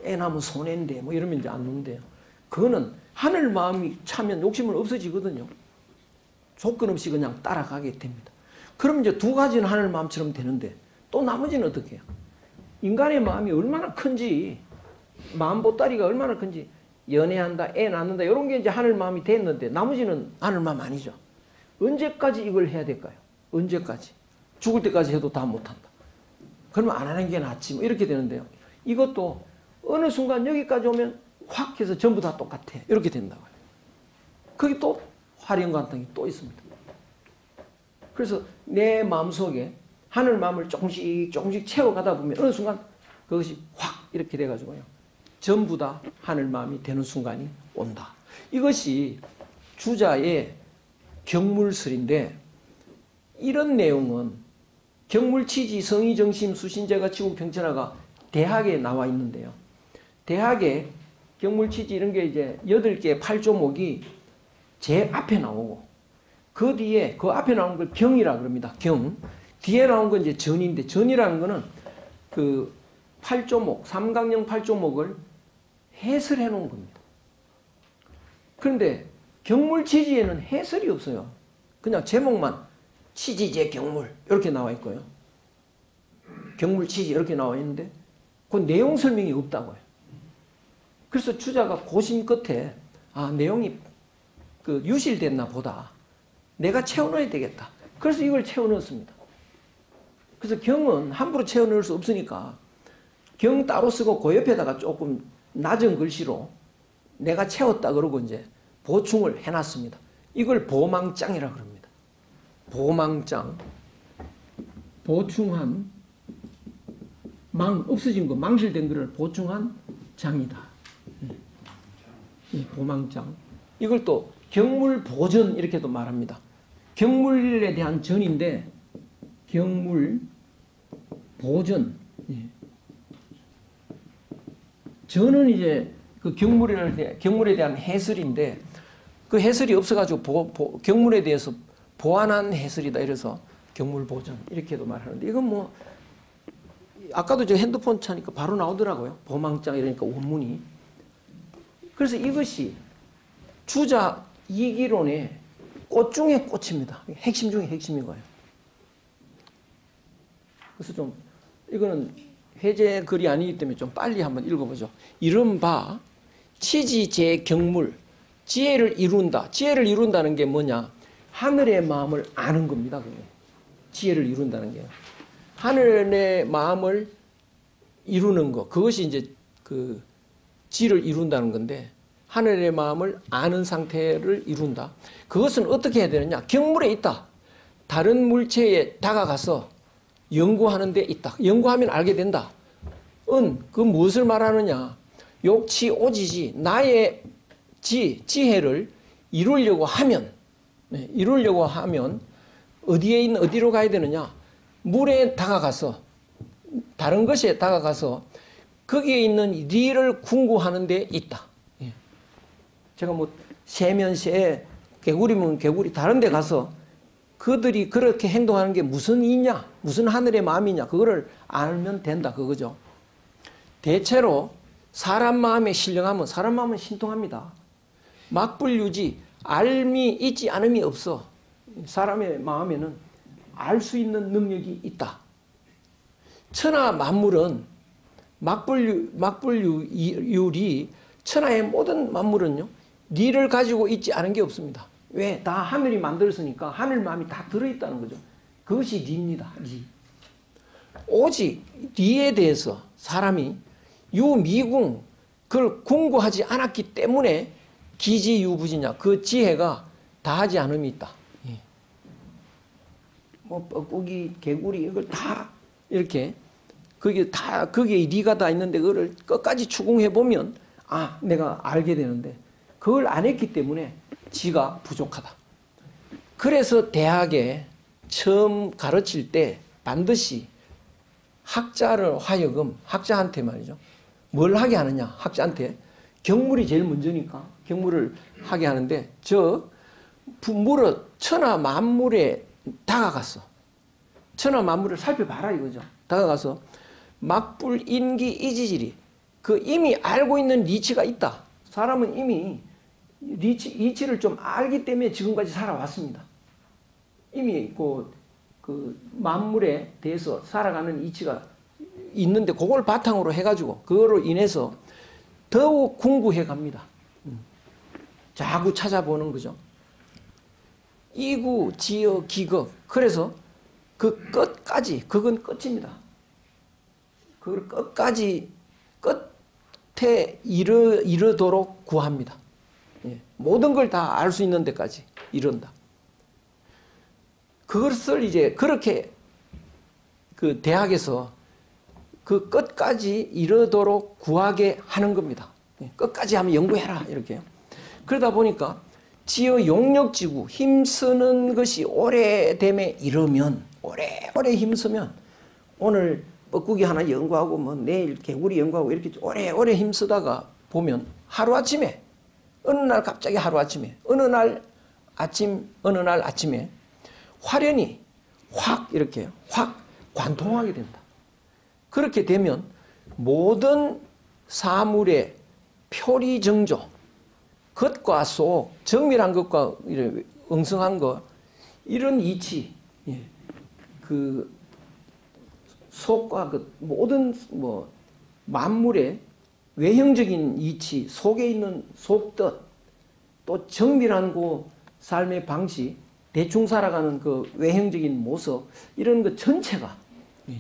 애 낳으면 손해인데 뭐 이러면 이제 안 낳는데요. 그거는 하늘 마음이 차면 욕심은 없어지거든요. 조건 없이 그냥 따라가게 됩니다. 그럼 이제 두 가지는 하늘 마음처럼 되는데 또 나머지는 어떻게 해요? 인간의 마음이 얼마나 큰지 마음 보따리가 얼마나 큰지 연애한다, 애 낳는다 이런 게 이제 하늘 마음이 됐는데 나머지는 하늘 마음 아니죠. 언제까지 이걸 해야 될까요? 언제까지? 죽을 때까지 해도 다 못한다. 그러면 안 하는 게 낫지 뭐 이렇게 되는데요. 이것도 어느 순간 여기까지 오면 확 해서 전부 다 똑같아. 이렇게 된다고요. 거기 또 화령관통이 또 있습니다. 그래서 내 마음속에 하늘 마음을 조금씩 조금씩 채워가다 보면 어느 순간 그것이 확 이렇게 돼가지고요. 전부 다 하늘 마음이 되는 순간이 온다. 이것이 주자의 경물설인데 이런 내용은 경물치지 성의정심 수신제가 치고 평천하가 대학에 나와 있는데요. 대학에 경물치지 이런 게 이제 여덟 개 팔조목이 제 앞에 나오고 그 뒤에 그 앞에 나온 걸 경이라 그럽니다. 경. 뒤에 나온 건 이제 전인데 전이라는 거는 그 팔조목, 삼강령 팔조목을 해설해 놓은 겁니다. 그런데 경물치지에는 해설이 없어요. 그냥 제목만 치지제 경물 이렇게 나와 있고요. 경물치지 이렇게 나와 있는데 그 내용 설명이 없다고요. 그래서 주자가 고심 끝에 아 내용이 그 유실됐나 보다. 내가 채워넣어야 되겠다. 그래서 이걸 채워넣었습니다. 그래서 경은 함부로 채워넣을 수 없으니까 경 따로 쓰고 그 옆에다가 조금 낮은 글씨로 내가 채웠다 그러고 이제 보충을 해놨습니다. 이걸 보망장이라 그럽니다. 보망장. 보충한 망 없어진 거 망실된 거를 보충한 장이다. 이 보망장. 이걸 또 경물 보전 이렇게도 말합니다. 경물에 대한 전인데 경물 보전. 예. 전은 이제 그 경물에 대한, 경물에 대한 해설인데 그 해설이 없어가지고 보, 보, 경물에 대해서 보완한 해설이다 이래서 경물 보전 이렇게도 말하는데 이건 뭐 아까도 저 핸드폰 차니까 바로 나오더라고요. 보망장 이러니까 원문이. 그래서 이것이 주자 이기론의 꽃 중에 꽃입니다. 핵심 중에 핵심인 거예요. 그래서 좀 이거는 회제 글이 아니기 때문에 좀 빨리 한번 읽어보죠. 이른바 치지제 경물 지혜를 이룬다. 지혜를 이룬다는 게 뭐냐? 하늘의 마음을 아는 겁니다. 그게. 지혜를 이룬다는 게 하늘의 마음을 이루는 거. 그것이 이제 그 지를 이룬다는 건데 하늘의 마음을 아는 상태를 이룬다. 그것은 어떻게 해야 되느냐? 경물에 있다. 다른 물체에 다가가서 연구하는 데 있다. 연구하면 알게 된다. 은, 그 무엇을 말하느냐? 욕치 오지지, 나의 지, 지혜를 이루려고 하면, 네, 이루려고 하면, 어디에 있는, 어디로 가야 되느냐? 물에 다가가서, 다른 것에 다가가서, 거기에 있는 리를 궁구하는 데 있다. 예. 제가 뭐, 세면새, 개구리면 개구리, 다른 데 가서, 그들이 그렇게 행동하는 게 무슨 이냐? 무슨 하늘의 마음이냐? 그거를 알면 된다. 그거죠. 대체로 사람 마음에 신령하면 사람 마음은 신통합니다. 막불유지 알미 있지 않음이 없어. 사람의 마음에는 알 수 있는 능력이 있다. 천하 만물은 막불유, 막불유리 천하의 모든 만물은요. 리를 가지고 있지 않은 게 없습니다. 왜? 다 하늘이 만들었으니까 하늘 마음이 다 들어있다는 거죠. 그것이 리입니다. 리. 오직 리에 대해서 사람이 유미궁 그걸 궁구하지 않았기 때문에 기지유부지냐 그 지혜가 다하지 않음이 있다. 예. 뭐 뻐꾸기 개구리 이걸 다 이렇게 그게 다 그게 리가 다 있는데 그거를 끝까지 추궁해 보면 아 내가 알게 되는데 그걸 안 했기 때문에 지가 부족하다. 그래서 대학에 처음 가르칠 때 반드시 학자를 하여금 학자한테 말이죠. 뭘 하게 하느냐 학자한테 경물이 제일 먼저니까 경물을 하게 하는데 저 물어 천하 만물에 다가갔어. 천하 만물을 살펴봐라 이거죠. 다가가서 막불 인기 이지질이 그 이미 알고 있는 리치가 있다. 사람은 이미 리치, 이치를 좀 알기 때문에 지금까지 살아왔습니다. 이미 그, 그 만물에 대해서 살아가는 이치가 있는데 그걸 바탕으로 해가지고 그거로 인해서 더욱 궁구해 갑니다. 음. 자꾸 찾아보는 거죠. 이구, 지어, 기거. 그래서 그 끝까지, 그건 끝입니다. 그걸 끝까지, 끝에 이르, 이르도록 구합니다. 예. 모든 걸 다 알 수 있는 데까지 이른다. 그것을 이제 그렇게 그 대학에서 그 끝까지 이르도록 구하게 하는 겁니다. 예, 끝까지 하면 연구해라 이렇게요. 그러다 보니까 지어 용력지구 힘쓰는 것이 오래됨에 이르면 오래오래 힘쓰면 오늘 뻐꾸기 하나 연구하고 뭐 내일 개구리 연구하고 이렇게 오래오래 힘쓰다가 보면 하루아침에 어느 날 갑자기 하루아침에 어느 날 아침 어느 날 아침에 화련이 확 이렇게 확 관통하게 된다. 그렇게 되면 모든 사물의 표리정조, 겉과 속, 정밀한 것과 엉성한 것, 이런 이치, 예. 그 속과 그 모든 뭐 만물의 외형적인 이치, 속에 있는 속뜻, 또 정밀한 그 삶의 방식, 대충 살아가는 그 외형적인 모습 이런 것 전체가 예.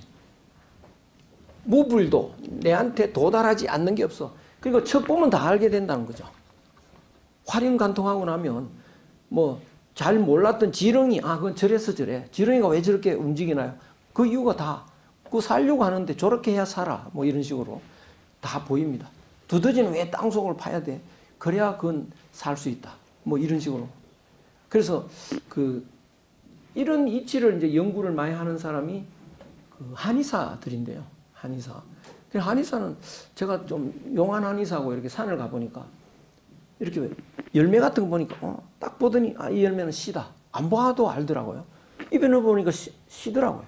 무불도 내한테 도달하지 않는 게 없어. 그리고 첫 보면 다 알게 된다는 거죠. 활용간통하고 나면 뭐 잘 몰랐던 지렁이 아 그건 저래서 저래 지렁이가 왜 저렇게 움직이나요? 그 이유가 다 그 살려고 하는데 저렇게 해야 살아 뭐 이런 식으로 다 보입니다. 두더지는 왜 땅속을 파야 돼? 그래야 그건 살 수 있다. 뭐 이런 식으로. 그래서 그 이런 이치를 이제 연구를 많이 하는 사람이 그 한의사들인데요. 한의사. 그 한의사는 제가 좀 용한 한의사고 이렇게 산을 가보니까 이렇게 열매 같은 거 보니까 어, 딱 보더니 아, 이 열매는 씨다. 안 봐도 알더라고요. 입에 넣어보니까 씨, 씨더라고요.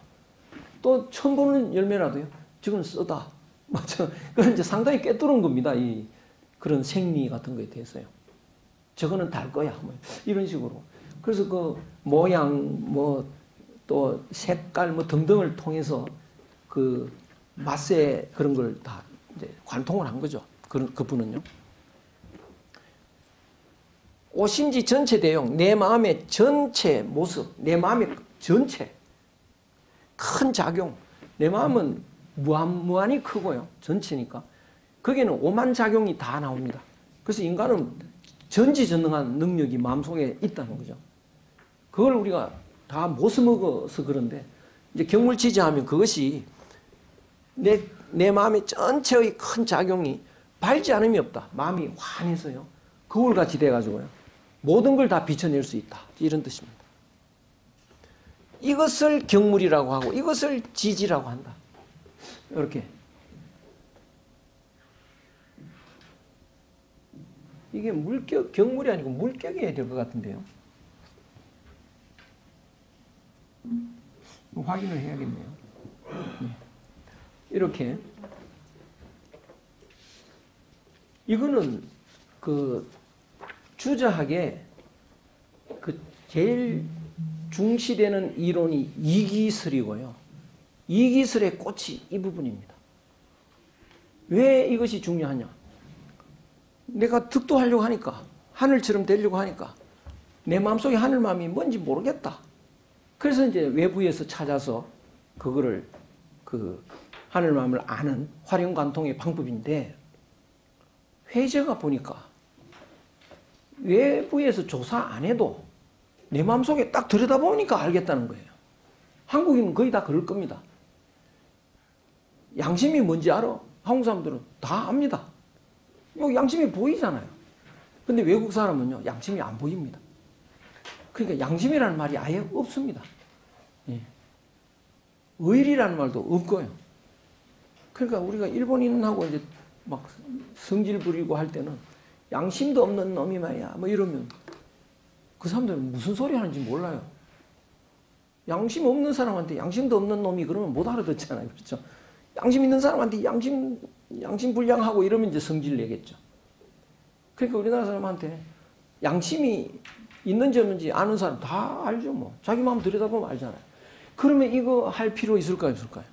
또 처음 보는 열매라도요. 지금 쓰다. 맞죠? 그건 이제 상당히 꿰뚫은 겁니다. 이 그런 생리 같은 거에 대해서요. 저거는 달 거야. 뭐 이런 식으로. 그래서 그 모양, 뭐 또 색깔 뭐 등등을 통해서 그 맛의 그런 걸 다 이제 관통을 한 거죠. 그 그분은요. 오신지 전체 대용, 내 마음의 전체 모습, 내 마음의 전체 큰 작용. 내 마음은 무한 무한히 크고요. 전체니까 거기에는 오만 작용이 다 나옵니다. 그래서 인간은 전지전능한 능력이 마음속에 있다는 거죠. 그걸 우리가 다 못 써먹어서 그런데 이제 경물치지하면 그것이 내, 내 마음의 전체의 큰 작용이 발지 않음이 없다. 마음이 환해서요. 거울같이 돼가지고요. 모든 걸 다 비춰낼 수 있다. 이런 뜻입니다. 이것을 경물이라고 하고 이것을 지지라고 한다. 이렇게. 이게 물격, 경물이 아니고 물격이어야 될 것 같은데요. 확인을 해야겠네요. 네. 이렇게. 이거는 그 주저하게 그 제일 중시되는 이론이 이기설이고요. 이기설의 꽃이 이 부분입니다. 왜 이것이 중요하냐? 내가 득도하려고 하니까 하늘처럼 되려고 하니까 내 마음속에 하늘 마음이 뭔지 모르겠다. 그래서 이제 외부에서 찾아서 그거를 그 하늘 마음을 아는 활용관통의 방법인데 회제가 보니까 외부에서 조사 안 해도 내 마음속에 딱 들여다보니까 알겠다는 거예요. 한국인은 거의 다 그럴 겁니다. 양심이 뭔지 알아? 한국 사람들은 다 압니다. 뭐 양심이 보이잖아요. 근데 외국 사람은요, 양심이 안 보입니다. 그러니까 양심이라는 말이 아예 없습니다. 예. 의리라는 말도 없고요. 그러니까 우리가 일본인하고 이제 막 성질 부리고 할 때는 양심도 없는 놈이 말이야. 뭐 이러면 그 사람들은 무슨 소리 하는지 몰라요. 양심 없는 사람한테 양심도 없는 놈이 그러면 못 알아듣잖아요. 그렇죠? 양심 있는 사람한테 양심, 양심 불량하고 이러면 이제 성질 내겠죠. 그러니까 우리나라 사람한테 양심이 있는지 없는지 아는 사람 다 알죠. 뭐. 자기 마음 들여다보면 알잖아요. 그러면 이거 할 필요 있을까요? 없을까요?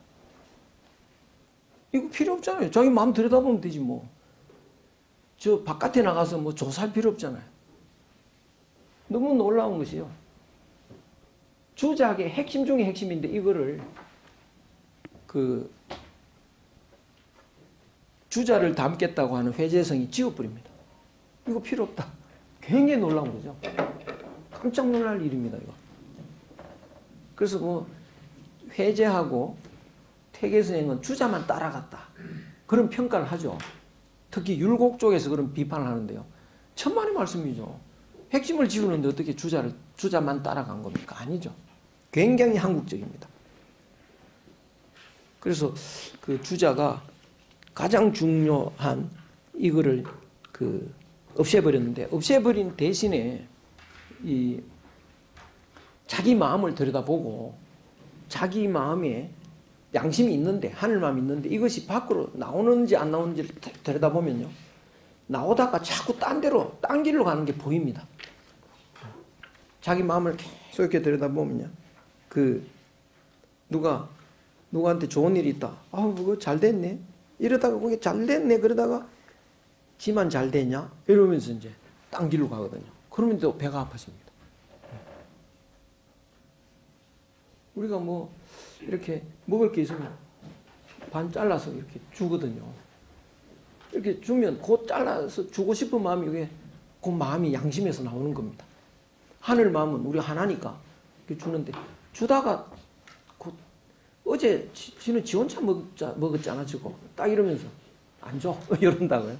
이거 필요 없잖아요. 자기 마음 들여다보면 되지 뭐. 저 바깥에 나가서 뭐 조사할 필요 없잖아요. 너무 놀라운 것이요. 주작의 핵심 중의 핵심인데 이거를 그 주자를 담겠다고 하는 회재성이 지워버립니다. 이거 필요 없다. 굉장히 놀라운 거죠. 깜짝 놀랄 일입니다. 이거. 그래서 뭐 회재하고 퇴계선행은 주자만 따라갔다. 그런 평가를 하죠. 특히 율곡 쪽에서 그런 비판을 하는데요. 천만의 말씀이죠. 핵심을 지우는데 어떻게 주자를 주자만 따라간 겁니까? 아니죠. 굉장히 한국적입니다. 그래서 그 주자가 가장 중요한 이거를 그 없애버렸는데 없애버린 대신에 이 자기 마음을 들여다보고 자기 마음에 양심이 있는데 하늘 마음이 있는데 이것이 밖으로 나오는지 안 나오는지를 들여다보면요 나오다가 자꾸 딴 데로 딴 길로 가는 게 보입니다. 자기 마음을 계속 이렇게 들여다보면요 그 누가 누구한테 좋은 일이 있다. 아, 그거 잘 됐네. 이러다가 그게 잘 됐네. 그러다가 지만 잘 되냐? 이러면서 이제 딴 길로 가거든요. 그러면 또 배가 아파집니다. 우리가 뭐 이렇게 먹을 게 있으면 반 잘라서 이렇게 주거든요. 이렇게 주면 곧 잘라서 주고 싶은 마음이 이게 그 마음이 양심에서 나오는 겁니다. 하늘 마음은 우리 하나니까 주는데 주다가 곧 어제 지, 지는 지 혼자 먹자, 먹었잖아 지고 딱 이러면서 안 줘. 이런다고요.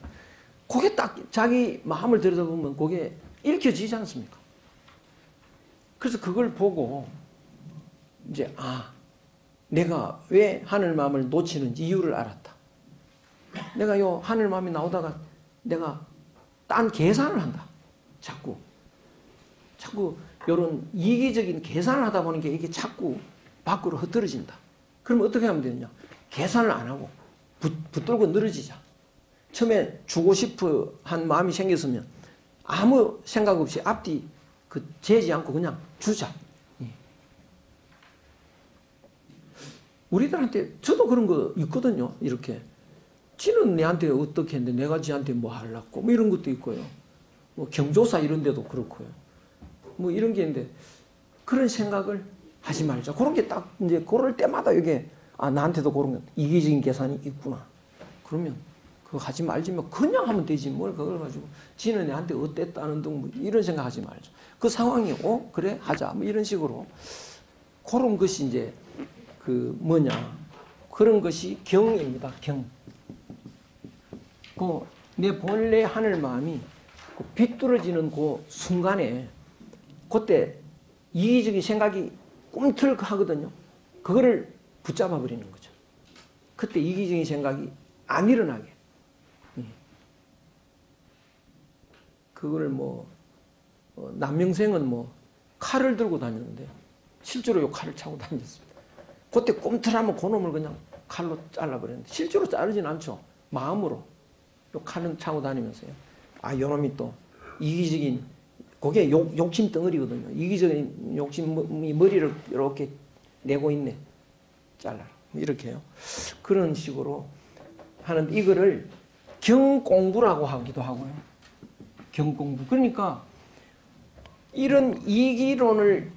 그게 딱 자기 마음을 들여다보면 그게 읽혀지지 않습니까? 그래서 그걸 보고 이제 아 내가 왜 하늘 마음을 놓치는지 이유를 알았다. 내가 요 하늘 마음이 나오다가 내가 딴 계산을 한다. 자꾸 자꾸 이런 이기적인 계산을 하다 보니까 이게 자꾸 밖으로 흩어진다. 그럼 어떻게 하면 되느냐? 계산을 안 하고 붙, 붙들고 늘어지자. 처음에 주고 싶어 한 마음이 생겼으면 아무 생각 없이 앞뒤 그 재지 않고 그냥 주자. 예. 우리들한테 저도 그런 거 있거든요. 이렇게 지는 내한테 어떻게 했는데 내가 지한테 뭐 하려고 뭐 이런 것도 있고요. 뭐 경조사 이런 데도 그렇고요. 뭐 이런 게 있는데 그런 생각을 하지 말자. 그런 게 딱 이제 그럴 때마다 이게 아 나한테도 그런 거 이기적인 계산이 있구나. 그러면 그거 하지 말지 뭐 그냥 하면 되지 뭘 그걸 가지고 지는 내한테 어땠다는 둥뭐 이런 생각하지 말자. 그 상황이 어 그래 하자 뭐 이런 식으로 그런 것이 이제 그 뭐냐 그런 것이 경입니다. 경. 그 내 본래 하늘 마음이 그 비뚤어지는 그 순간에 그때 이기적인 생각이 꿈틀하거든요. 그거를 붙잡아 버리는 거죠. 그때 이기적인 생각이 안 일어나게. 예. 그거를 뭐 어, 남명생은 뭐 칼을 들고 다녔는데 실제로 요 칼을 차고 다녔습니다. 그때 꿈틀하면 그놈을 그냥 칼로 잘라버렸는데 실제로 자르진 않죠. 마음으로. 요 칼은 차고 다니면서요. 아, 요놈이 또 이기적인 그게 욕, 욕심 덩어리거든요. 이기적인 욕심이 머리를 이렇게 내고 있네. 잘라라. 이렇게요. 그런 식으로 하는데 이거를 경공부라고 하기도 하고요. 경공부. 그러니까 이런 이기론을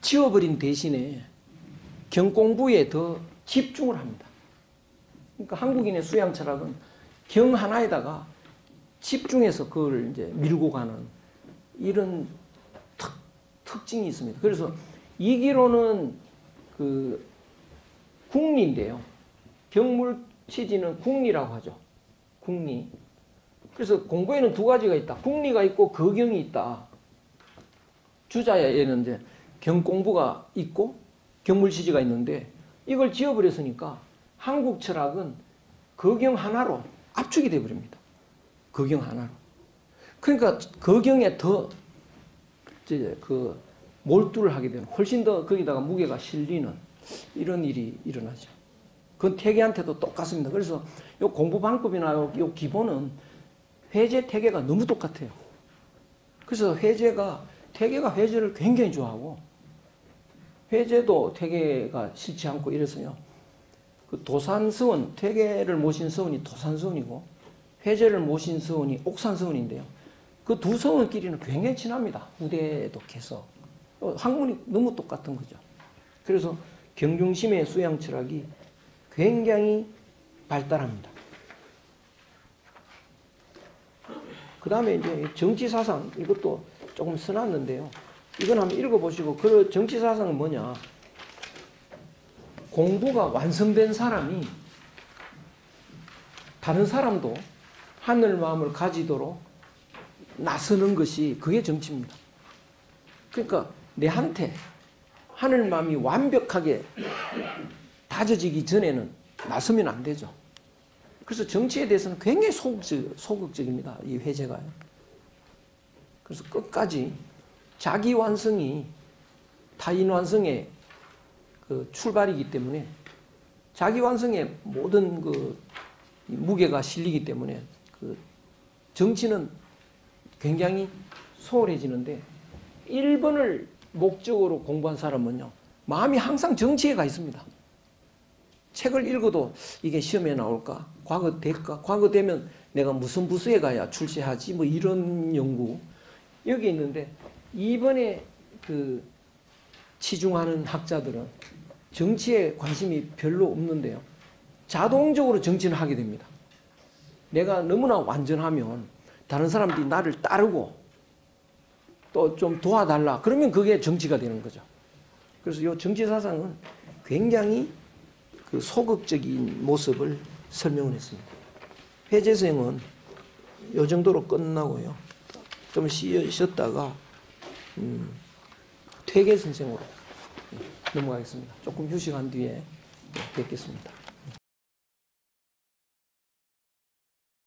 지워버린 대신에 경공부에 더 집중을 합니다. 그러니까 한국인의 수양 철학은 경 하나에다가 집중해서 그걸 이제 밀고 가는 이런 특, 특징이 있습니다. 그래서 이기로는 그 국리인데요. 경물 취지는 국리라고 하죠. 국리. 그래서 공부에는 두 가지가 있다. 국리가 있고 거경이 있다. 주자에는 이제 경공부가 있고 경물 취지가 있는데 이걸 지어버렸으니까 한국 철학은 거경 하나로 압축이 되어버립니다. 거경 하나로. 그러니까 거경에 더, 그, 몰두를 하게 되는, 훨씬 더 거기다가 무게가 실리는 이런 일이 일어나죠. 그건 태계한테도 똑같습니다. 그래서 요 공부 방법이나 요, 요 기본은 회제 태계가 너무 똑같아요. 그래서 회제가, 태계가 회제를 굉장히 좋아하고, 회제도 태계가 싫지 않고 이래서요. 그 도산서원, 퇴계를 모신 서원이 도산서원이고 회제를 모신 서원이 옥산서원인데요. 그 두 서원끼리는 굉장히 친합니다. 후대도 계속. 어, 학문이 너무 똑같은 거죠. 그래서 경중심의 수양 철학이 굉장히 발달합니다. 그 다음에 이제 정치사상, 이것도 조금 써놨는데요. 이건 한번 읽어보시고, 그 정치사상은 뭐냐. 공부가 완성된 사람이 다른 사람도 하늘 마음을 가지도록 나서는 것이 그게 정치입니다. 그러니까 내한테 하늘 마음이 완벽하게 다져지기 전에는 나서면 안 되죠. 그래서 정치에 대해서는 굉장히 소극적, 소극적입니다. 이 회제가요. 그래서 끝까지 자기 완성이 타인 완성에 그 출발이기 때문에 자기 완성에 모든 그 무게가 실리기 때문에 그 정치는 굉장히 소홀해지는데 1번을 목적으로 공부한 사람은요. 마음이 항상 정치에 가 있습니다. 책을 읽어도 이게 시험에 나올까? 과거 될까? 과거 되면 내가 무슨 부서에 가야 출세하지? 뭐 이런 연구. 여기 있는데 이번에 그 치중하는 학자들은 정치에 관심이 별로 없는데요. 자동적으로 정치를 하게 됩니다. 내가 너무나 완전하면 다른 사람들이 나를 따르고 또 좀 도와달라. 그러면 그게 정치가 되는 거죠. 그래서 이 정치 사상은 굉장히 그 소극적인 모습을 설명을 했습니다. 회재생은 요 정도로 끝나고요. 좀 쉬, 쉬었다가 음, 퇴계 선생으로 넘어가겠습니다. 조금 휴식한 뒤에 뵙겠습니다.